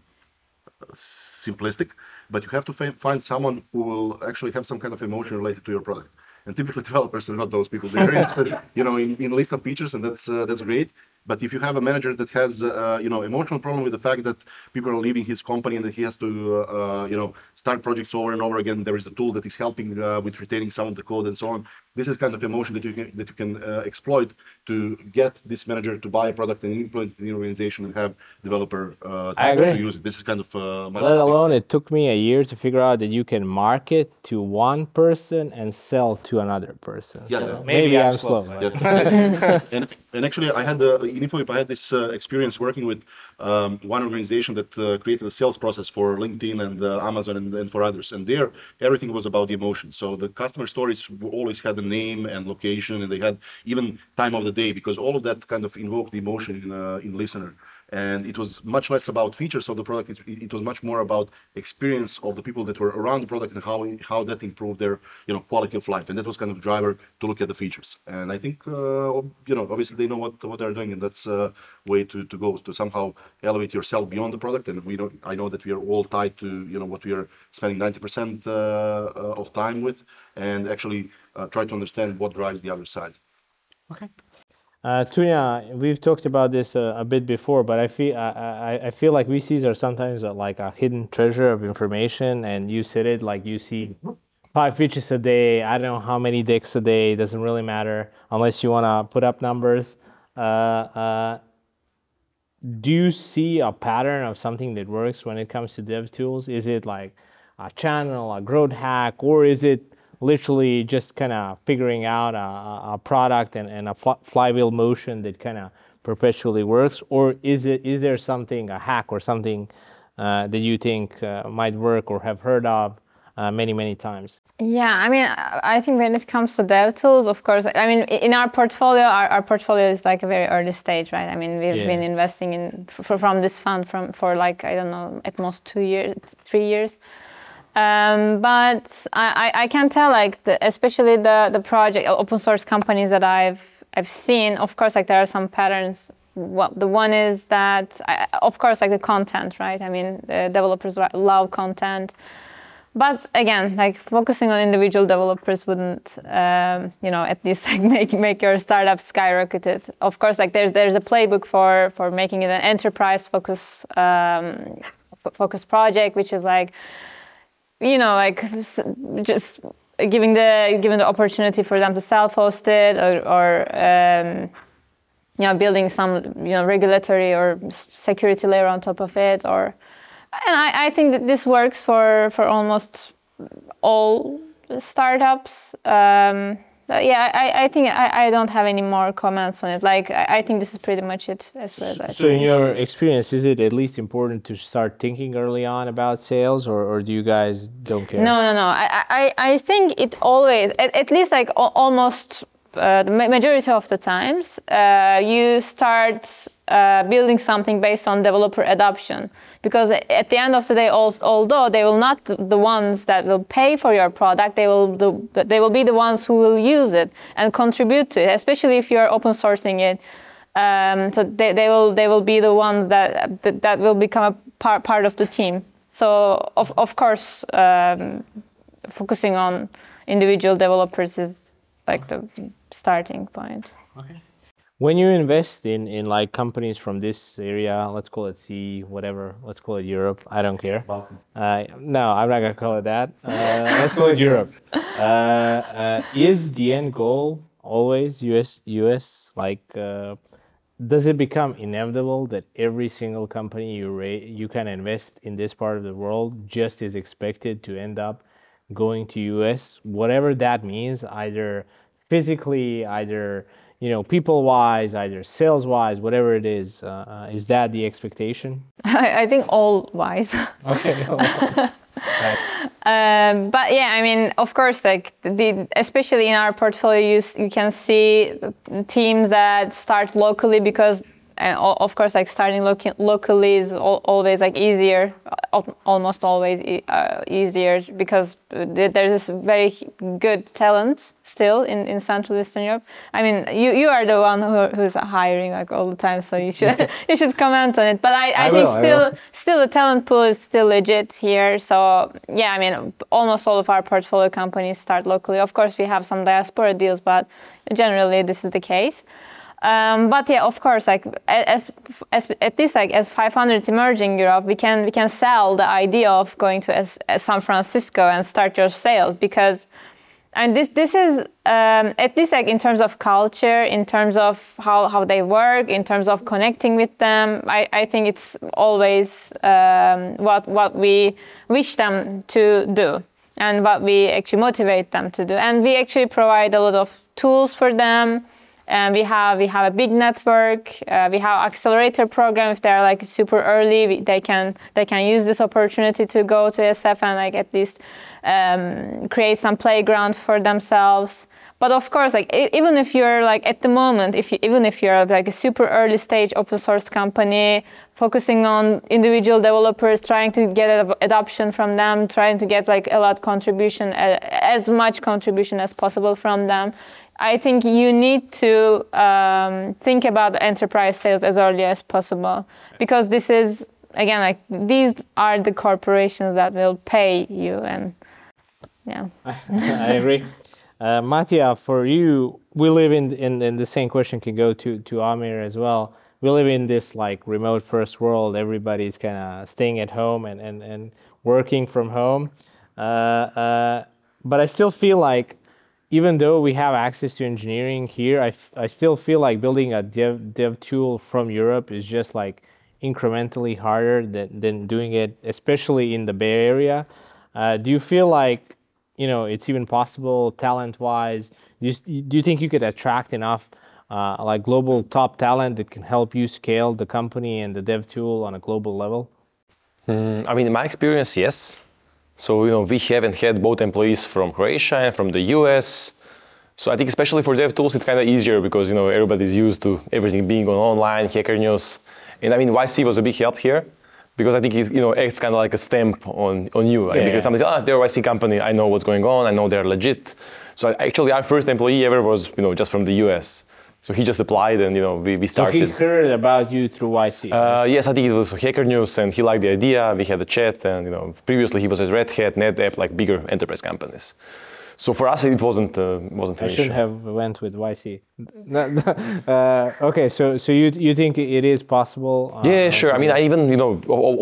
simplistic but you have to find someone who will actually have some kind of emotion related to your product. And typically developers are not those people. They're interested, you know, in, in list of features, and that's uh, that's great. But if you have a manager that has, uh, you know, emotional problem with the fact that people are leaving his company and that he has to, uh, you know, start projects over and over again, there is a tool that is helping uh, with retaining some of the code and so on. This is kind of emotion that you can that you can uh, exploit to get this manager to buy a product and implement it in the organization and have developer uh, I to use it. This is kind of uh, my. Let alone, it took me a year to figure out that you can market to one person and sell to another person. Yeah, so maybe, maybe, I'm, I'm slow. slow yeah. and, and actually, I had the in Infobip, I had this uh, experience working with um, one organization that uh, created a sales process for LinkedIn and uh, Amazon and, and, for others. And there, everything was about the emotion. So the customer stories always had a name and location, and they had even time of the day because all of that kind of invoked emotion in, uh, in listener and it was much less about features of the product. It, it, was much more about experience of the people that were around the product and how how that improved their you know quality of life. And that was kind of driver to look at the features. And I think uh, you know obviously they know what what they're doing, and that's a way to, to go to somehow elevate yourself beyond the product. And we don't. I know that we are all tied to you know what we are spending 90% uh, uh, of time with, and actually uh, try to understand what drives the other side. Okay. Uh, Tunya, we've talked about this uh, a bit before, but I feel I, I, feel like VCs are sometimes uh, like a hidden treasure of information, and you said it like you see five pitches a day. I don't know how many decks a day. It doesn't really matter unless you want to put up numbers. Uh, uh, do you see a pattern of something that works when it comes to dev tools? Is it like a channel, a growth hack, or is it literally just kind of figuring out a, a product and, and a flywheel motion that kind of perpetually works? Or is it is there something a hack or something uh, that you think uh, might work or have heard of uh, many many times? Yeah i mean i think when it comes to dev tools of course i mean in our portfolio our, our portfolio is like a very early stage right? I mean we've yeah. been investing in from this fund from for like i don't know at most two years three years um, but I, I can tell, like, the, especially the, the project open source companies that I've I've seen. Of course, like there are some patterns. Well, the one is that, I, of course, like the content, right? I mean, developers love content, but again, like focusing on individual developers wouldn't, um, you know, at least like make make your startup skyrocketed. Of course, like there's there's a playbook for for making it an enterprise focus um, focus project, which is like you know, like just giving the giving the opportunity for them to self-host it or, or um, you know, building some you know regulatory or security layer on top of it, or and I, I think that this works for for almost all startups. Um, yeah, I, I think I, I don't have any more comments on it. Like I, I think this is pretty much it as far as So, in your experience, is it at least important to start thinking early on about sales, or, or do you guys don't care? No, no, no. I I, I think it always at, at least like almost uh, the majority of the times uh, you start uh, building something based on developer adoption because at the end of the day although they will not the ones that will pay for your product they will the, they will be the ones who will use it and contribute to it especially if you're open sourcing it um, so they, they will they will be the ones that that, that will become a part, part of the team so of, of course um, focusing on individual developers is like the starting point. Okay. When you invest in, in like companies from this area, let's call it C, whatever, let's call it Europe. I don't care. Uh, no, I'm not gonna call it that. Uh, let's call it Europe. Uh, uh is the end goal always US? US like, uh, does it become inevitable that every single company you ra- you can invest in this part of the world just is expected to end up going to US, whatever that means, either physically, either you know, people wise, either sales wise, whatever it is, uh, uh is that the expectation? I, I think all wise. okay. All wise. right. um, but yeah, I mean, of course, like the, especially in our portfolio, you, you can see teams that start locally because and of course like starting lo- locally is always like easier almost always uh, easier because there's this very good talent still in, in central eastern europe. I mean you, you are the one who, who's hiring like all the time so you should you should comment on it. But i, I, I think will, still I still the talent pool is still legit here. So yeah i mean almost all of our portfolio companies start locally. Of course we have some diaspora deals but generally this is the case um, but yeah, of course, like as, as at least like as 500 emerging Europe, we can we can sell the idea of going to as, as San Francisco and start your sales because, and this this is um, at least like in terms of culture, in terms of how, how they work, in terms of connecting with them. I, I think it's always um, what what we wish them to do and what we actually motivate them to do, and we actually provide a lot of tools for them and we have we have a big network. Uh, we have accelerator program. If they're like super early, we, they can they can use this opportunity to go to SF and like at least um, create some playground for themselves. But of course, like even if you're like at the moment, if you, even if you're like a super early stage open source company, focusing on individual developers, trying to get ad- adoption from them, trying to get like a lot contribution, as much contribution as possible from them, I think you need to um, think about enterprise sales as early as possible because this is again like these are the corporations that will pay you and yeah. I agree. Uh, Matija, for you, we live in, in, in the same question can go to, to Amir as well. We live in this like remote first world. Everybody's kind of staying at home and, and, and working from home. Uh, uh, but I still feel like even though we have access to engineering here, I, I still feel like building a dev, dev tool from Europe is just like incrementally harder than, than doing it, especially in the Bay Area. Uh, do you feel like, you know, it's even possible talent wise? Do you, do you think you could attract enough uh, like global top talent that can help you scale the company and the dev tool on a global level? Mm, I mean, in my experience, yes. So, you know, we haven't had both employees from Croatia and from the US. So I think especially for DevTools, it's kind of easier because, you know, everybody's used to everything being on online, Hacker News. And I mean, YC was a big help here because I think it, you know, it's kind of like a stamp on, on you. Right? Yeah, because somebody says, ah, they're a YC company. I know what's going on. I know they're legit. So actually, our first employee ever was, you know, just from the US. So he just applied and you know we, we started. So he heard about you through YC. Uh, yes, I think it was Hacker News, and he liked the idea. We had a chat, and you know previously he was at Red Hat, NetApp, like bigger enterprise companies. So for us, it wasn't uh, wasn't an I shouldn't have went with YC. uh, okay, so so you you think it is possible? Uh, yeah, sure. I mean, I even you know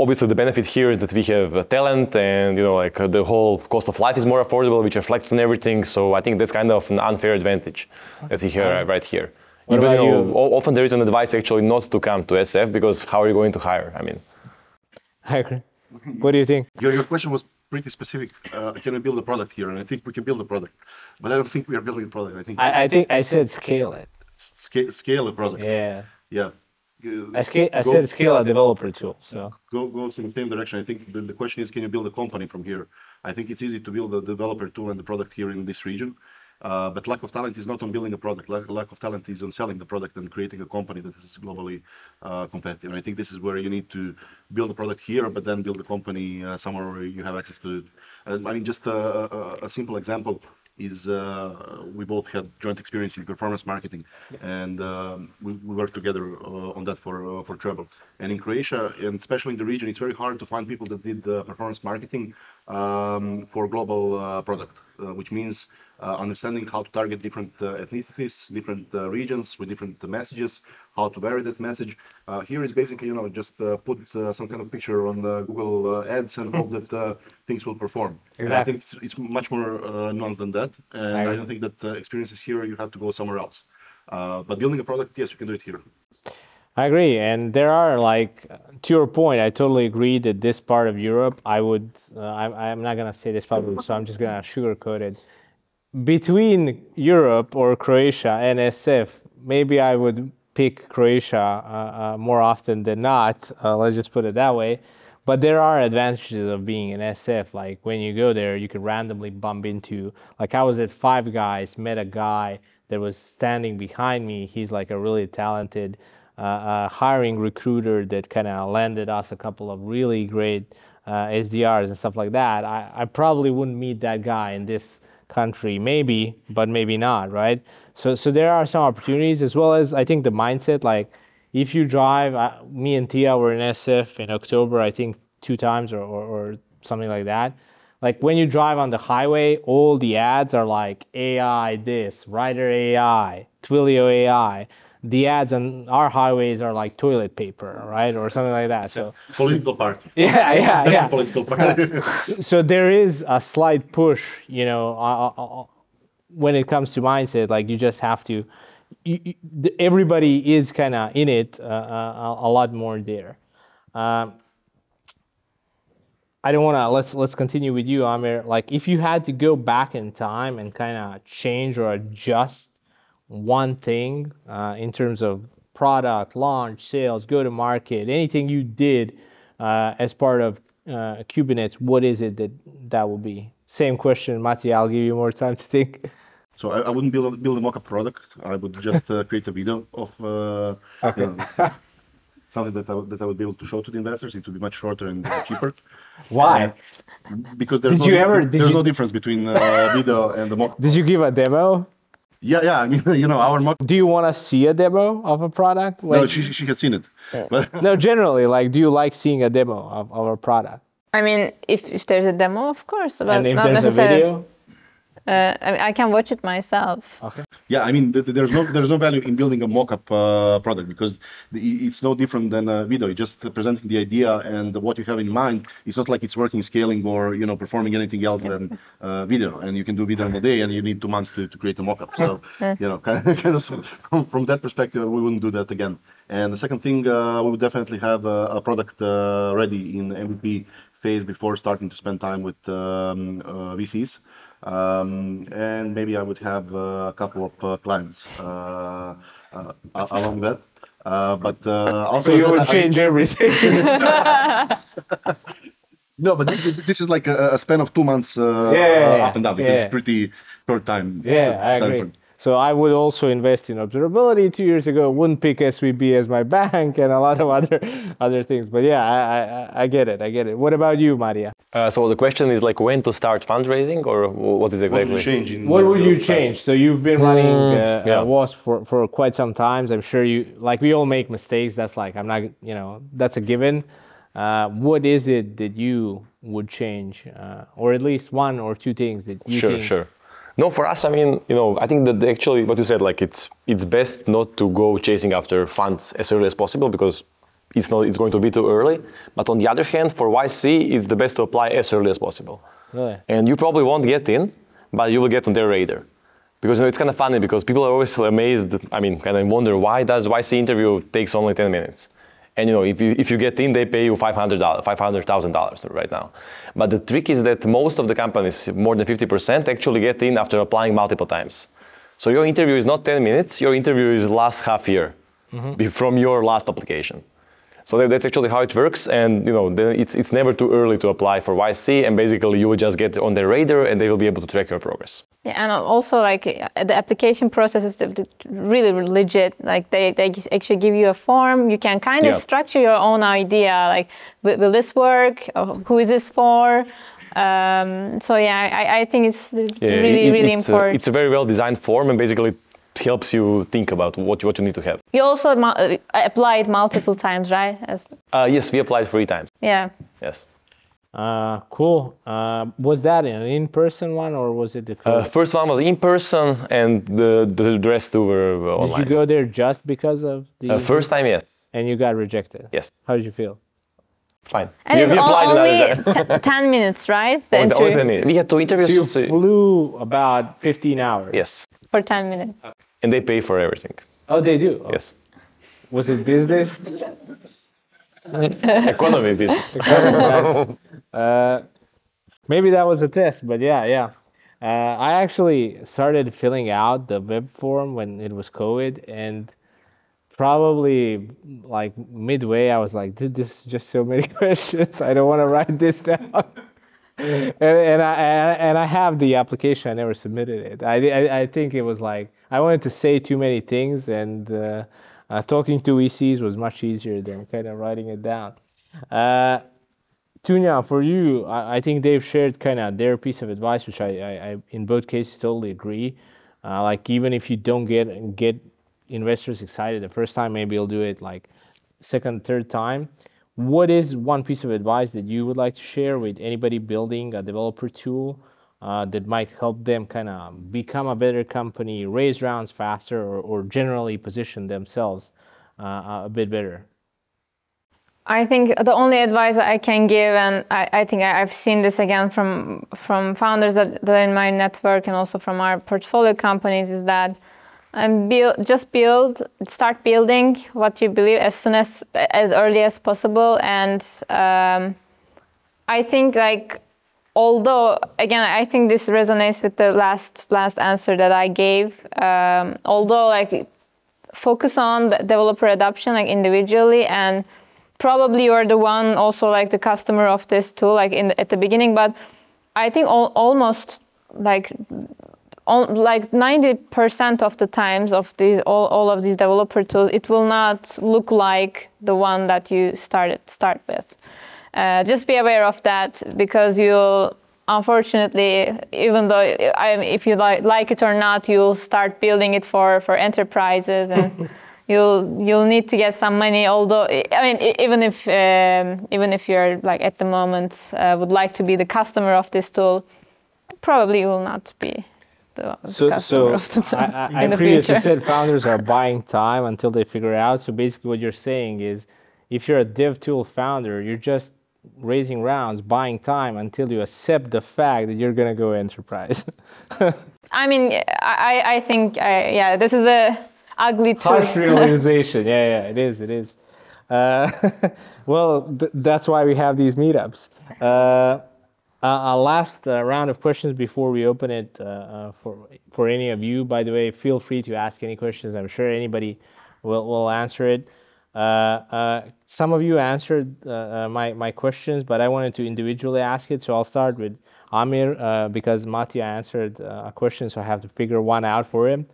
obviously the benefit here is that we have uh, talent, and you know like uh, the whole cost of life is more affordable, which reflects on everything. So I think that's kind of an unfair advantage that we have right here. What Even about you know, often there is an advice actually not to come to SF because how are you going to hire? I mean, I agree. What do you think? Your, your question was pretty specific. Uh, can we build a product here? And I think we can build a product, but I don't think we are building a product. I think I, I think I said scale it. scale, scale a product. Yeah. Yeah. Uh, I, sca- I go- said scale a developer tool. So go go in the same direction. I think the, the question is, can you build a company from here? I think it's easy to build a developer tool and the product here in this region, uh, but lack of talent is not on building a product. Lack, lack of talent is on selling the product and creating a company that is globally uh, competitive. And I think this is where you need to build a product here, but then build a company uh, somewhere where you have access to it. I mean, just a, a, simple example is uh, we both had joint experience in performance marketing, and um, we, we worked together uh, on that for uh, for Treblle. And in Croatia, and especially in the region, it's very hard to find people that did uh, performance marketing um, for global uh, product, uh, which means uh, understanding how to target different uh, ethnicities, different uh, regions with different uh, messages, how to vary that message. Uh, here is basically, you know, just uh, put uh, some kind of picture on uh, Google uh, Ads and hope that uh, things will perform. And I think it's, it's much more uh, nuanced than that. And I, agree. don't think that uh, experiences here, you have to go somewhere else. Uh, but building a product, yes, you can do it here. I agree, and there are like to your point. I totally agree that this part of Europe, I would. Uh, I'm, I'm not gonna say this publicly, so I'm just gonna sugarcoat it. Between Europe or Croatia and SF, maybe I would pick Croatia uh, uh, more often than not. Uh, let's just put it that way. But there are advantages of being an SF. Like when you go there, you can randomly bump into. Like I was at Five Guys, met a guy that was standing behind me. He's like a really talented uh, hiring recruiter that kind of landed us a couple of really great uh, SDRs and stuff like that. I, I probably wouldn't meet that guy in this country, maybe, but maybe not, right? So, so there are some opportunities as well as I think the mindset. Like, if you drive, uh, me and Tia were in SF in October, I think two times or, or, or something like that. Like when you drive on the highway, all the ads are like AI this, Rider AI, Twilio AI. The ads on our highways are like toilet paper, right, or something like that. So Political party. yeah, yeah, yeah. Political party. so there is a slight push, you know, uh, uh, uh, when it comes to mindset. Like you just have to. You, you, everybody is kind of in it uh, uh, a, a lot more there. Um, I don't want to. Let's let's continue with you, Amir. Like, if you had to go back in time and kind of change or adjust one thing uh, in terms of product launch, sales, go to market, anything you did uh, as part of uh, Qubinets, what is it that that will be? Same question, Mati. I'll give you more time to think. So I, I wouldn't build a, build a mock-up product. I would just uh, create a video of uh, know, something that I, would, that I would be able to show to the investors. It would be much shorter and uh, cheaper. Why? Because there's, Did no, you ever- there's you- no difference between uh, video and the mock. Did you give a demo? Yeah, yeah. I mean, you know, our mock. Do you want to see a demo of a product? No, she, she has seen it. But no, generally, like, do you like seeing a demo of, of a product? I mean, if, if there's a demo, of course, but and if not there's a necessarily. video, Uh, I, mean, I can watch it myself. Okay. Yeah, I mean, th- th- there's no there's no value in building a mock-up uh, product because it's no different than a video. You're just presenting the idea and what you have in mind. It's not like it's working, scaling, or you know, performing anything else than uh, video. And you can do video in a day, and you need two months to, to create a mock-up. So you know, kind of, kind of from, from that perspective, we wouldn't do that again. And the second thing, uh, we would definitely have a, a product uh, ready in MVP phase before starting to spend time with um, uh, VCs. Um, and maybe I would have uh, a couple of uh, clients uh, uh, along that. Uh, but uh, also, so you would I- change everything. No, but this, this is like a, a span of two months uh, Yeah, up and down because Yeah. it's pretty short time. Yeah, I agree. frame. So I would also invest in observability two years ago. Wouldn't pick SVB as my bank and a lot of other other things. But yeah, I I, I get it. I get it. What about you, Matija? uh, so the question is like when to start fundraising or wh- what is What exactly? would change What would you the- change? So you've been running uh, yeah. uh, WASP for, for quite some times. I'm sure you like we all make mistakes. That's like I'm not you know that's a given. Uh, what is it that you would change, uh, or at least one or two things that you sure, think? sure. No, for us, I mean, you know, I think that actually what you said, like it's it's best not to go chasing after funds as early as possible because it's not it's going to be too early. But on the other hand, for YC, it's the best to apply as early as possible. Really? And you probably won't get in, but you will get on their radar. because you know, it's kind of funny because people are always amazed. I mean, kind of wonder why does YC interview takes only 10 minutes? And you know, if you if you get in, they pay you five hundred dollars, five hundred thousand dollars right now. But the trick is that most of the companies, more than 50%, actually get in after applying multiple times. So your interview is not 10 minutes. Your interview is last half year mm-hmm. from your last application. So that, that's actually how it works, and you know, it's it's never too early to apply for YC, and basically you will just get on their radar, and they will be able to track your progress. Yeah, and also like the application process is really legit. Like they, they actually give you a form. You can kind of yeah. structure your own idea. Like, will, will this work? Who is this for? Um, so yeah, I, I think it's yeah, really, it, really it's important. A, it's a very well designed form, and basically helps you think about what, what you need to have. You also uh, applied multiple times, right? As uh, yes, we applied three times. Yeah. Yes. Uh, cool. Uh, was that an in-person one or was it the? Uh, first one was in person, and the the rest two were online. Did you go there just because of the? Uh, first time, yes. And you got rejected. Yes. How did you feel? Fine. And we, it's we only ten minutes, right? The only, only 10 minutes. We had two interviews. So you flew about 15 hours. Yes. For 10 minutes. And they pay for everything. Oh, they do. Oh. Yes. Was it business? Economy business. uh, maybe that was a test, but yeah, yeah. Uh, I actually started filling out the web form when it was COVID, and probably like midway, I was like, "Dude, this is just so many questions. I don't want to write this down." And, and I and I have the application. I never submitted it. I, I, I think it was like I wanted to say too many things, and uh, uh, talking to VCs was much easier than kind of writing it down. Uh, Tunya, for you, I, I, think they've shared kind of their piece of advice, which I, I, I in both cases totally agree. Uh, like even if you don't get get investors excited the first time, maybe you'll do it like second, third time. What is one piece of advice that you would like to share with anybody building a developer tool uh, that might help them kind of become a better company, raise rounds faster, or, or generally position themselves uh, a bit better? I think the only advice I can give, and I, I think I, have seen this again from from founders that, that in my network and also from our portfolio companies, is that um, build, just build, start building what you believe as soon as as early as possible, and um, I think like although again i think this resonates with the last last answer that i gave um, although like focus on the developer adoption like individually and probably you're the one also like the customer of this tool like in the, at the beginning. But i think all, almost like all, like 90% of the times of these all, all of these developer tools it will not look like the one that you started start with. Uh, just be aware of that because you'll unfortunately even though I, if you like, like it or not you'll start building it for for enterprises and you'll you'll need to get some money although i mean even if um, even if you're like at the moment uh, would like to be the customer of this tool probably you will not be the, so, the so of the tool I, I, I previously future. said founders are buying time until they figure it out so basically what you're saying is if you're a dev tool founder you're just raising rounds, buying time until you accept the fact that you're going to go enterprise. I mean, I, I think, uh, yeah, this is the ugly truth. Harsh realization. yeah, yeah, it is, it is. Uh, well, th- that's why we have these meetups. Uh, a last uh, round of questions before we open it uh, uh, for for any of you. By the way, feel free to ask any questions. I'm sure anybody will will answer it. Uh, uh, some of you answered uh, my, my questions, but I wanted to individually ask it. So I'll start with Amir because Matija answered a question, so I have to figure one out for him.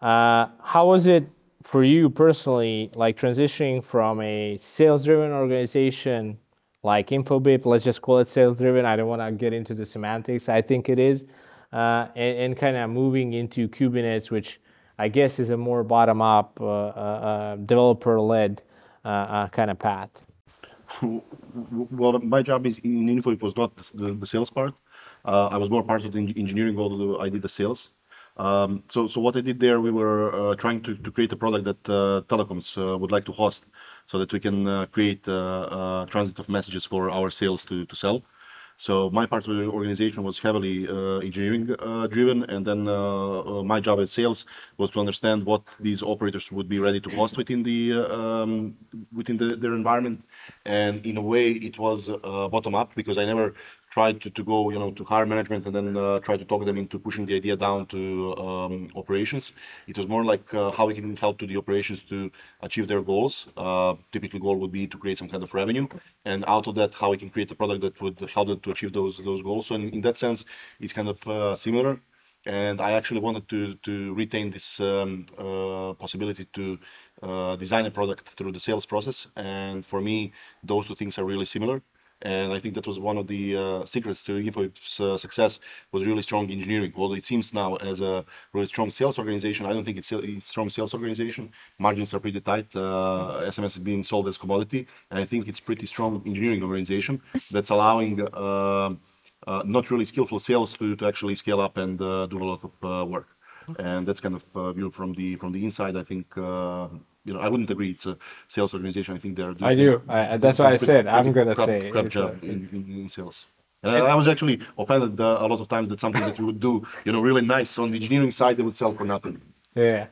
how was it for you personally, like transitioning from a sales-driven organization like Infobip, let's just call it sales-driven. I don't want to get into the semantics. I think it is, uh, and, and kind of moving into Qubinets, which I guess is a more bottom-up, uh, uh, uh developer-led kind of path. Well, my job is in Info. It was not the, the sales part. I was more part of the engineering, although I did the sales. Um, so, so what I did there, we were uh, trying to, to create a product that uh, telecoms uh, would like to host, so that we can create transit of messages for our sales to, to sell. So my part of the organization was heavily uh, engineering uh, driven, and then uh, uh, my job as sales was to understand what these operators would be ready to host within the uh, um, within the, their environment. And in a way, it was uh, bottom up because I never tried to, to go, you know, to higher management and then uh, try to talk them into pushing the idea down to um, operations. It was more like uh, how we can help to the operations to achieve their goals. Uh, goal would be to create some kind of revenue, and out of that, how we can create a product that would help them to achieve those those goals. So in, in that sense, it's kind of uh, similar. And I actually wanted to to retain this um, uh, possibility to uh, design a product through the sales process. And for me, those two things are really similar. And I think that was one of the uh, secrets to Infobip's uh, success was really strong engineering. Although it seems now as a really strong sales organization, I don't think it's a strong sales organization. Margins are pretty tight. Uh, SMS is being sold as commodity. And I think it's pretty strong engineering organization that's allowing uh, uh, not really skillful sales to, to actually scale up and uh, do a lot of uh, work. And that's kind of uh, view from the from the inside. I think uh, you know I wouldn't agree. It's a sales organization. I think they're. I do. I, that's why I pretty- said I'm gonna crap- say crap job a- in, in, in sales. And I, I was actually offended uh, a lot of times that something that you would do, you know, really nice on the engineering side, they would sell for nothing. Yeah.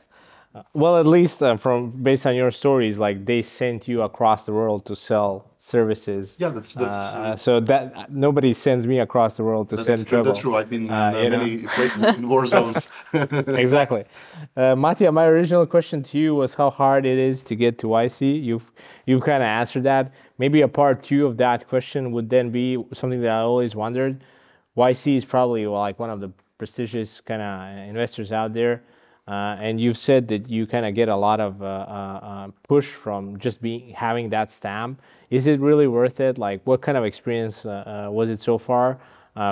Uh, Well, at least uh, from based on your stories, like they sent you across the world to sell services. Yeah, that's- that's, Uh, uh, so that nobody sends me across the world to That's, send trouble. that's true. I've been in Uh, uh, you know? many places in war zones. exactly. Uh, Matija, my original question to you was how hard it is to get to YC. You've you've kind of answered that. Maybe a part two of that question would then be something that I always wondered. YC is probably well, like one of the prestigious kind of investors out there, uh, and you've said that you kind of get a lot of uh, uh, uh, push from just being having that stamp. Is it really worth it? Like, what kind of experience uh, was it so far?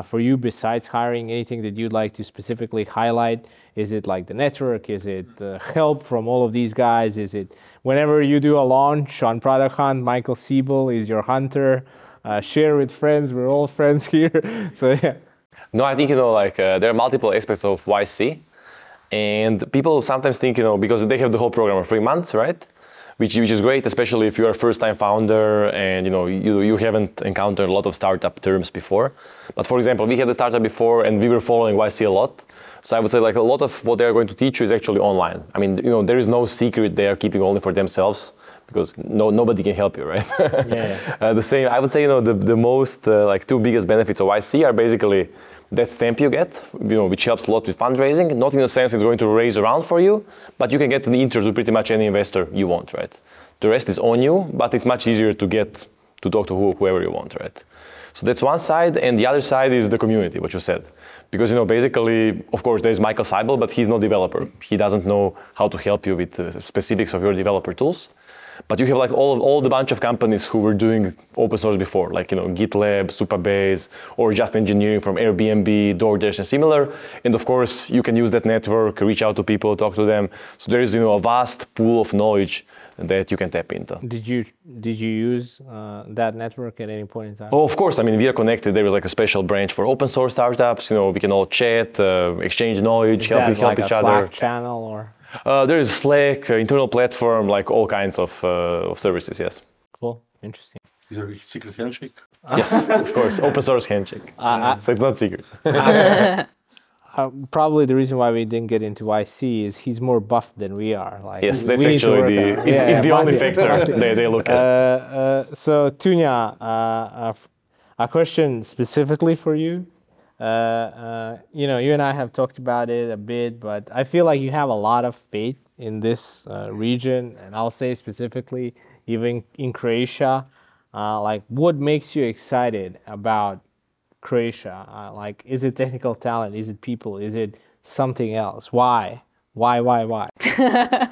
for you besides hiring? Anything that you'd like to specifically highlight? Is it like the network? Is it help from all of these guys? Is it whenever you do a launch on Product Hunt Michael Seibel is your hunter. Share with friends. We're all friends here. So yeah. No, I think you know, like there are multiple aspects of YC, and people sometimes think you know because they have the whole program for three months, right? Which, which is great, especially if you're a first-time founder and you know you, you haven't encountered a lot of startup terms before. But for example, we had a startup before and we were following YC a lot. So I would say like a lot of what they're going to teach you is actually online. I mean, you know, there is no secret they are keeping only for themselves because no nobody can help you, right? Yeah. uh, the same. I would say you know the the most uh, like two biggest benefits of YC are basically that stamp you get, you know, which helps a lot with fundraising. Not in the sense it's going to raise around for you, but you can get an intro to pretty much any investor you want, right? The rest is on you, but it's much easier to get to talk to whoever you want, right? So that's one side, and the other side is the community, what you said. Because you know, basically, of course, there's Michael Seibel, but he's no developer. He doesn't know how to help you with the specifics of your developer tools. But you have like all all the bunch of companies who were doing open source before, like you know GitLab, Supabase, or just engineering from Airbnb, DoorDash, and similar. And of course, you can use that network, reach out to people, talk to them. So there is you know a vast pool of knowledge that you can tap into. did you did you use uh, that network at any point in time Oh, of course. I mean, we are connected. There is like a special branch for open source startups. You know, we can all chat, uh, exchange knowledge, Is help, help like each a other. Slack channel or Uh, there is Slack, uh, internal platform, like all kinds of, uh, of services. Yes, cool interesting Is there a secret handshake? yes, of course. Open source handshake. so it's not secret. uh, probably the reason why we didn't get into YC is he's more buff than we are. Like Yes, that's actually the it's, Yeah, it's the yeah, only Matija. factor they, they look Uh, at. uh, so Tunya, uh, uh, question specifically for you. Uh, uh, you know, you and I have talked about it a bit, but I feel like you have a lot of faith in this uh, region, and I'll say specifically, even in Croatia. Uh, like, what makes you excited about Croatia? Uh, like, is it technical talent? Is it people? Is it something else? Why? Why? Why? Why?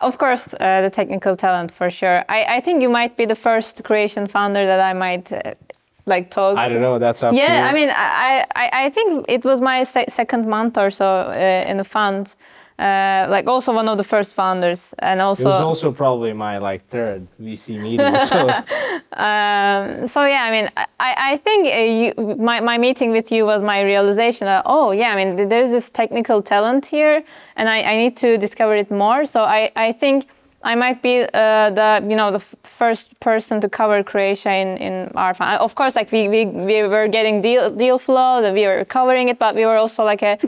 Of course, uh, the technical talent for sure. I, I think you might be the first Croatian founder that I might uh, like talk. I don't know. That's up to you. Yeah, I mean, I, I, I think it was my se- second month or so uh, in the fund. Uh, like also one of the first founders, and also It was also probably my like third VC meeting. So um, so yeah. I mean, I, I think uh, you, my my meeting with you was my realization. That, oh yeah, I mean, there's this technical talent here, and I, I need to discover it more. So I I think I might be uh, the you know the first person to cover Croatia in, in our fund. Of course, like we, we, we were getting deal deal flow, that we were covering it, but we were also like a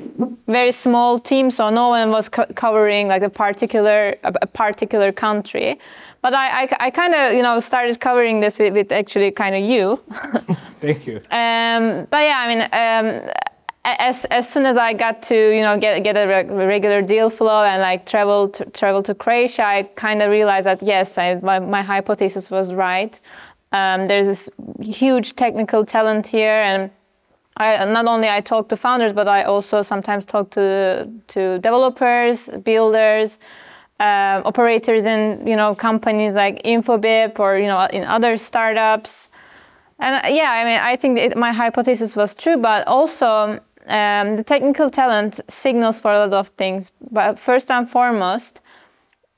very small team, so no one was co covering like a particular a, a particular country. But I I, I kind of you know started covering this with, with actually kind of you. Thank you. Um, but yeah, I mean. Um, as as soon as I got to you know get get a regular deal flow and like travel to, travel to Croatia, I kind of realized that yes, I, my, my hypothesis was right. Um, there's this huge technical talent here, and I not only I talk to founders, but I also sometimes talk to to developers, builders. Uh, operators in you know companies like Infobip or you know in other startups, and yeah, I mean I think it, my hypothesis was true, but also um, the technical talent signals for a lot of things. But first and foremost,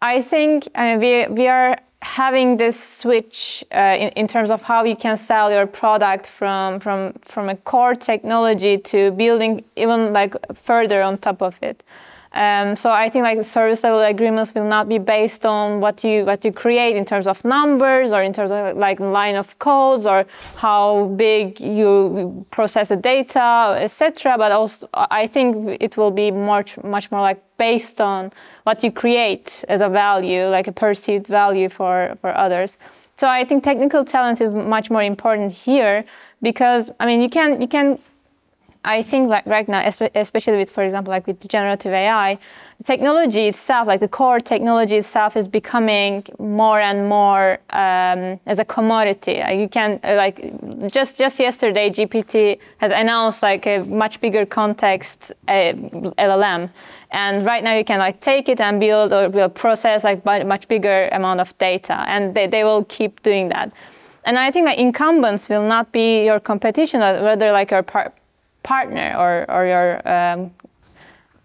I think uh, we, we are having this switch uh, in, in terms of how you can sell your product from, from, from a core technology to building even like further on top of it. Um, so I think like service level agreements will not be based on what you what you create in terms of numbers or in terms of like line of codes or how big you process the data, etc. But also I think it will be much much more like based on what you create as a value, like a perceived value for for others. So I think technical talent is much more important here because I mean you can you can I think like right now, especially with, for example, like with generative AI, the technology itself, like the core technology itself, is becoming more and more um, as a commodity. you can uh, like just just yesterday, GPT has announced like a much bigger context uh, LLM, and right now you can like take it and build or build process like much bigger amount of data, and they, they will keep doing that. And I think that incumbents will not be your competition, rather like your part partner or, or your um,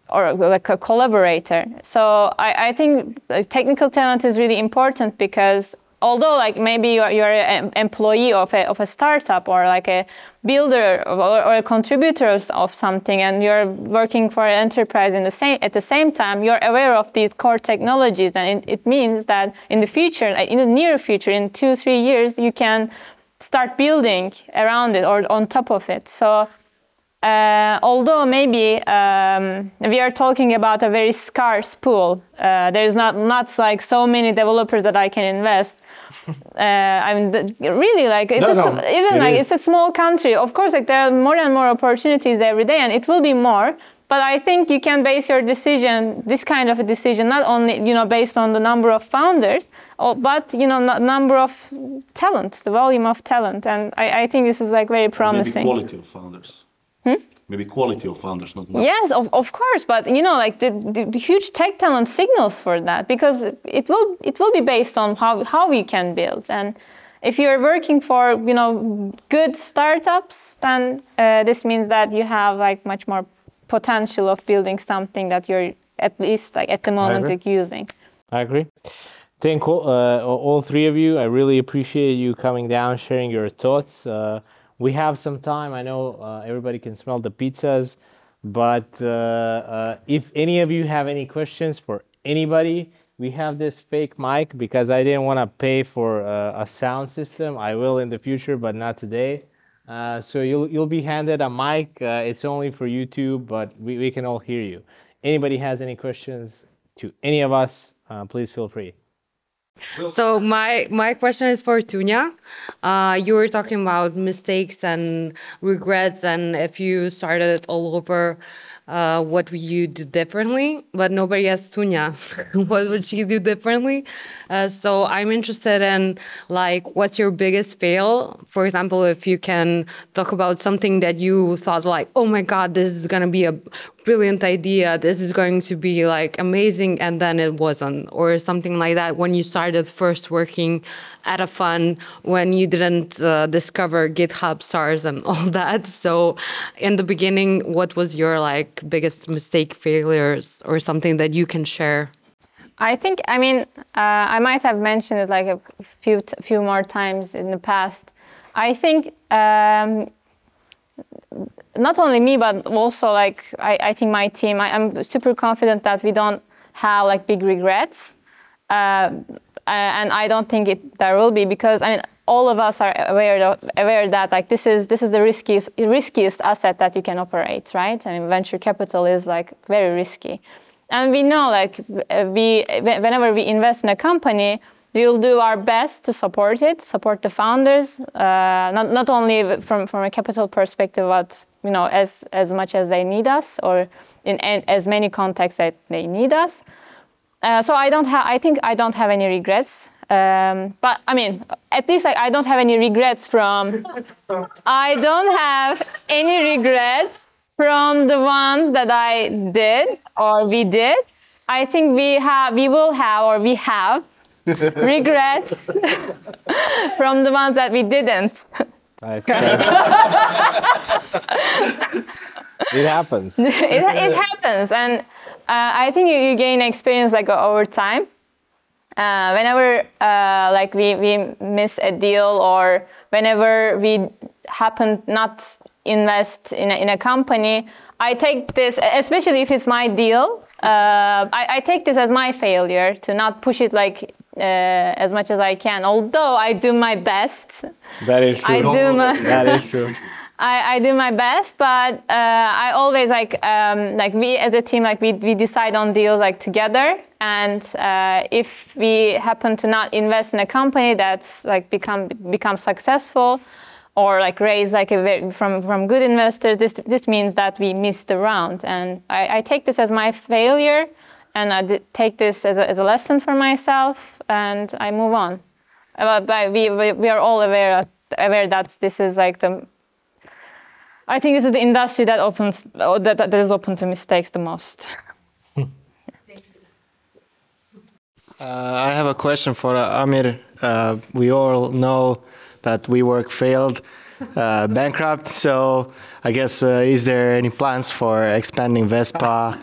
or like a collaborator. So I, I think technical talent is really important because although like maybe you're, you're an employee of a, of a startup or like a builder or, or a contributor of something and you're working for an enterprise in the same, at the same time you're aware of these core technologies and it, it means that in the future in the near future in two three years you can start building around it or on top of it so uh, although maybe um, we are talking about a very scarce pool, uh, there's not not like so many developers that I can invest. Uh, I mean, really, like it's no, a, no, even it like is. it's a small country. Of course, like there are more and more opportunities every day, and it will be more. But I think you can base your decision, this kind of a decision, not only you know based on the number of founders, but you know number of talent, the volume of talent, and I, I think this is like very promising. Quality of founders. Hmm? Maybe quality of founders, not much. Yes, of, of course, but you know, like the, the, the, huge tech talent signals for that because it will it will be based on how how we can build and if you're working for you know good startups, then uh, this means that you have like much more potential of building something that you're at least like at the moment like, using. I agree. Thank all, uh, all three of you. I really appreciate you coming down, sharing your thoughts. Uh, we have some time. I know uh, everybody can smell the pizzas, but uh, uh, if any of you have any questions for anybody, we have this fake mic because I didn't want to pay for uh, a sound system. I will in the future, but not today. Uh, so you'll you'll be handed a mic. Uh, it's only for YouTube, but we, we can all hear you. Anybody has any questions to any of us, please feel free. So my my question is for Tunya. Uh, you were talking about mistakes and regrets, and if you started it all over, uh, what would you do differently? But nobody asked Tunya what would she do differently. Uh, so I'm interested in like what's your biggest fail? For example, if you can talk about something that you thought like, oh my god, this is gonna be a brilliant idea, this is going to be like amazing, and then it wasn't, or something like that. When you started first working at a fund, when you didn't uh, discover GitHub stars and all that. So in the beginning, what was your like biggest mistake, failures, or something that you can share? I think, I mean, uh, I might have mentioned it like a few, few more times in the past. I think um, not only me, but also like I, I think my team, I, am super confident that we don't have like big regrets. uh, and I don't think it there will be because I mean all of us are aware of, aware that like this is this is the riskiest riskiest asset that you can operate, right? I mean venture capital is like very risky, and we know like we whenever we invest in a company we'll do our best to support it, support the founders, uh, not, not only from, from a capital perspective, but you know, as, as much as they need us or in, in as many contexts that they need us. Uh, so I don't have, I think I don't have any regrets. Um, but I mean, at least like, I don't have any regrets from, I don't have any regrets from the ones that I did or we did. I think we have, we will have or we have regrets from the ones that we didn't. Nice. it happens. it, it happens, and uh, I think you, you, gain experience like over time. Uh, whenever uh, like we, we miss a deal or whenever we happen not invest in a, in a company, I take this, especially if it's my deal, uh, I, I, take this as my failure to not push it like uh, as much as I can. Although I do my best. That is true. I do my that is true. I, I do my best, but uh, I always like um, like we as a team like we, we decide on deals like together, and uh, if we happen to not invest in a company that's like become become successful, or like raise like a from from good investors, this this means that we missed the round, and I, I take this as my failure, and I take this as a, as a lesson for myself, and I move on. But, we, we are all aware aware that this is like the I think this is the industry that opens that, that is open to mistakes the most. uh, I have a question for Amir. Uh, we all know that WeWork failed, uh, bankrupt. So I guess uh, is there any plans for expanding WESPA,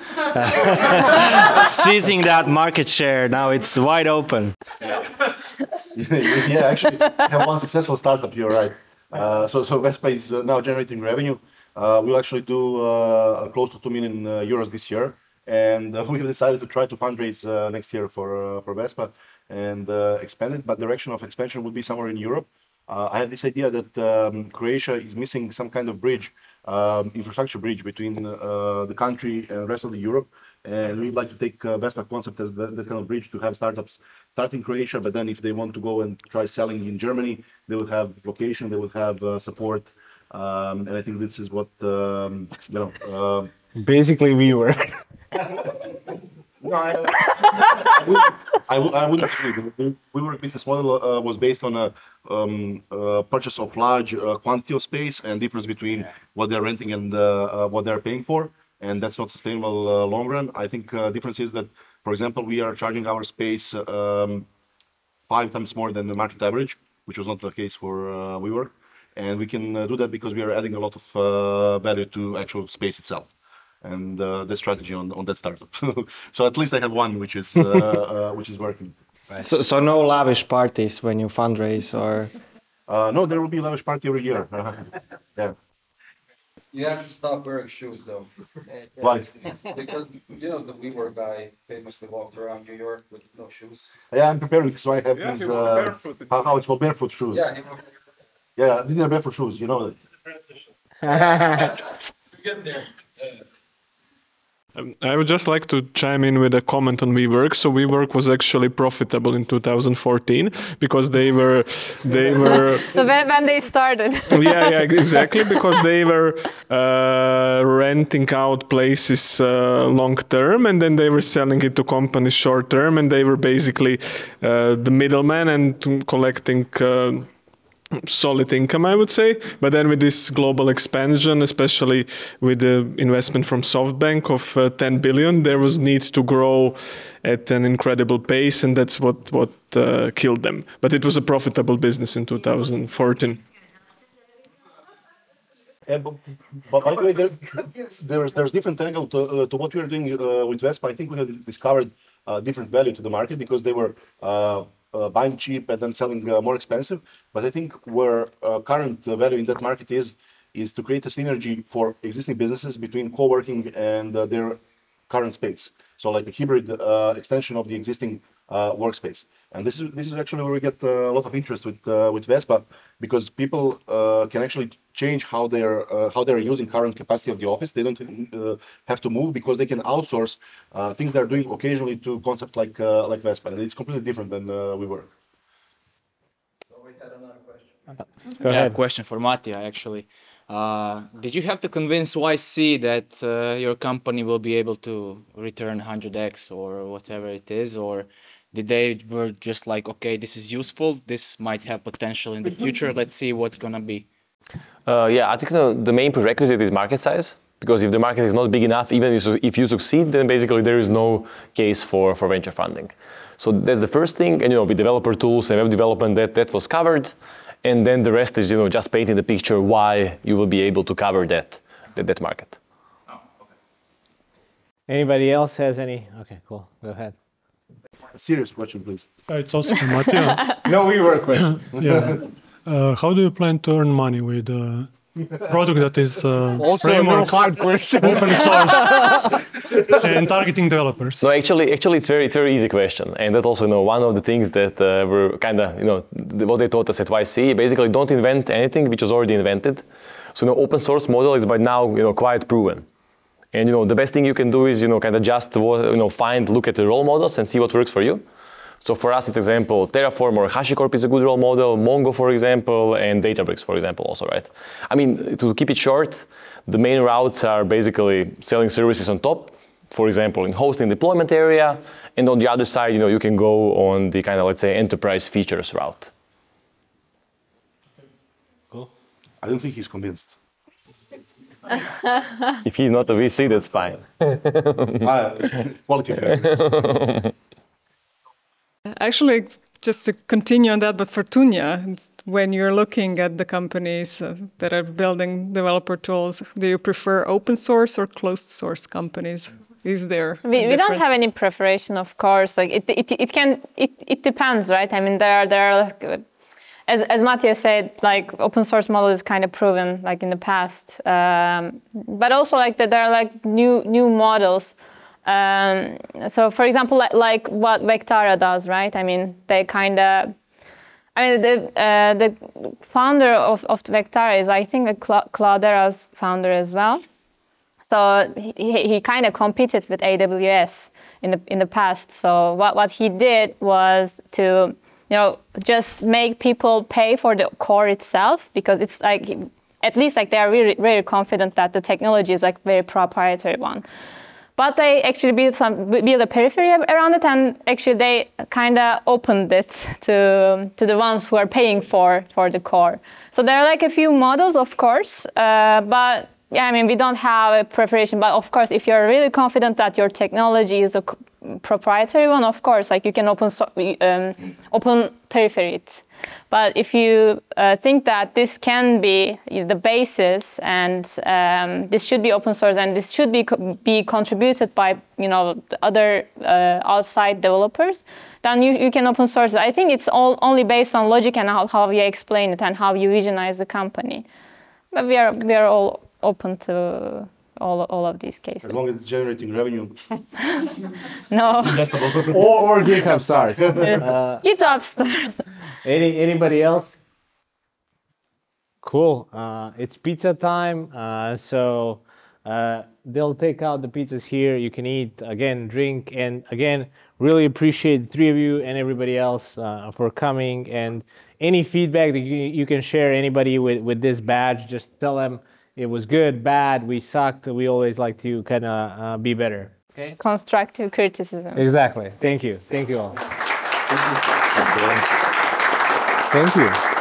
seizing that market share? Now it's wide open. yeah, actually, have one successful startup. You're right. Uh, so, so WESPA is uh, now generating revenue. Uh, we'll actually do close to 2 million euros this year. And we've decided to try to fundraise next year for, for WESPA and expand it. But direction of expansion would be somewhere in Europe. I have this idea that um, Croatia is missing some kind of bridge, um, infrastructure bridge between the country and the rest of the Europe and we'd like to take uh, WESPA concept as the, the, kind of bridge to have startups start in Croatia, but then if they want to go and try selling in Germany, they will have location, they will have uh, support, um, and I think this is what um, you know. Uh, Basically, we were. no, I, I, wouldn't, I, I wouldn't agree. We were business model uh, was based on a um, uh, purchase of large uh, quantity of space and difference between what they're renting and uh, uh, what they're paying for and that's not sustainable uh, long run. I think uh, difference is that, for example, we are charging our space um, five times more than the market average, which was not the case for uh, WeWork, and we can uh, do that because we are adding a lot of uh, value to actual space itself, and uh, the strategy on, on that startup. so at least I have one which is which is working. Right. So so no lavish parties when you fundraise or. no, there will be lavish party every year. yeah. You have to stop wearing shoes though. Why? Because you know the WeWork guy famously walked around New York with no shoes. Yeah, I'm preparing so I have yeah, these uh, how, how it's called barefoot shoes. Yeah, he yeah, these are barefoot shoes. You know. That. get there. Yeah. Um, I would just like to chime in with a comment on WeWork. So WeWork was actually profitable in 2014 because they were they were when, when they started. yeah, yeah, exactly because they were uh, renting out places uh, long term and then they were selling it to companies short term and they were basically uh, the middleman and collecting uh, solid income, I would say. But then with this global expansion, especially with the investment from SoftBank of uh, 10 billion, there was need to grow at an incredible pace, and that's what what uh, killed them. But it was a profitable business in 2014. Yeah, but, by the way, there, there's there's different angle to, uh, to what we are doing uh, with WESPA. I think we have discovered uh, different value to the market because they were uh, buying cheap and then selling uh, more expensive. But I think where uh, current value in that market is is to create a synergy for existing businesses between co-working and their current space. So like a hybrid extension of the existing uh, workspace. And this is this is actually where we get uh, a lot of interest with uh, with WESPA because people uh, can actually change how they're uh, how they're using current capacity of the office. They don't uh, have to move because they can outsource uh, things they're doing occasionally to concepts like uh, like WESPA, and it's completely different than uh, WeWork. So we had another question. Go yeah, ahead. question for Matija actually. Uh, did you have to convince YC that uh, your company will be able to return 100x or whatever it is, or did they were just like, okay, this is useful, this might have potential in the future, let's see what's gonna be. Uh, yeah, I think the, the main prerequisite is market size. Because if the market is not big enough, even if you, succeed, then basically there is no case for, for venture funding. So that's the first thing. And you know, with developer tools and web development, that, that was covered. And then the rest is you know just painting the picture why you will be able to cover that that, that market. Anybody else has any? Okay, cool. Go ahead. Serious question, please. Uh, It's also for Matija. No, we work with. yeah. Uh, how do you plan to earn money with a product that is uh, Also, no framework, hard questions. open source, and targeting developers? No, actually, actually, it's very, it's very easy question, and that's also, you know, one of the things that uh, were kind of, you know, what they taught us at YC. Basically, don't invent anything which is already invented. So, you know, open source model is by now, you know, quite proven. And you know, the best thing you can do is, you know, kind of just, you know, find, look at the role models and see what works for you. So for us, it's example, Terraform or HashiCorp is a good role model, Mongo, for example, and Databricks, for example, also, right? I mean, to keep it short, the main routes are basically selling services on top, for example, in hosting deployment area, and on the other side, you know, you can go on the kind of, let's say, enterprise features route. Cool. I don't think he's convinced. If he's not a VC, that's fine. Ah, quality. Actually, just to continue on that, but for Tunya, when you're looking at the companies uh, that are building developer tools, do you prefer open source or closed source companies? Is there We, we don't have any preparation, of course. Like it, it, it can, it, it depends, right? I mean, there are, there are like, uh, as, as Matthias said, like open source model is kind of proven, like in the past. Um, but also like that there are like new, new models. Um, so for example, like, like what Vectara does, right? I mean, they kind of, I mean, the, uh, the founder of, of Vectara is, I think, a Cla- Cloudera's founder as well. So he, he kind of competed with AWS in the in the past. So what, what he did was to you know just make people pay for the core itself because it's like at least like they are really very confident that the technology is like very proprietary one. But they actually build some build a periphery around it, and actually they kind of opened it to to the ones who are paying for for the core. So there are like a few models, of course, uh, but yeah, I mean we don't have a preparation. But of course, if you're really confident that your technology is a proprietary one, of course, like you can open so, um, open periphery it. But if you uh, think that this can be the basis and um, this should be open source and this should be co- be contributed by you know the other uh, outside developers, then you, you can open source it. I think it's all only based on logic and how, how you explain it and how you visionize the company. But we are we are all open to all all of these cases. As long as it's generating revenue, No, investable. or, or GitHub stars. Uh, GitHub stars. any anybody else? Cool. Uh, it's pizza time. Uh, so uh, they'll take out the pizzas here. You can eat again, drink, and again, really appreciate the three of you and everybody else uh, for coming. And any feedback that you, you can share, anybody with with this badge, just tell them it was good, bad, we sucked. We always like to kind of uh, be better. Okay. Constructive criticism. Exactly. Thank you. Thank you all. Thank you.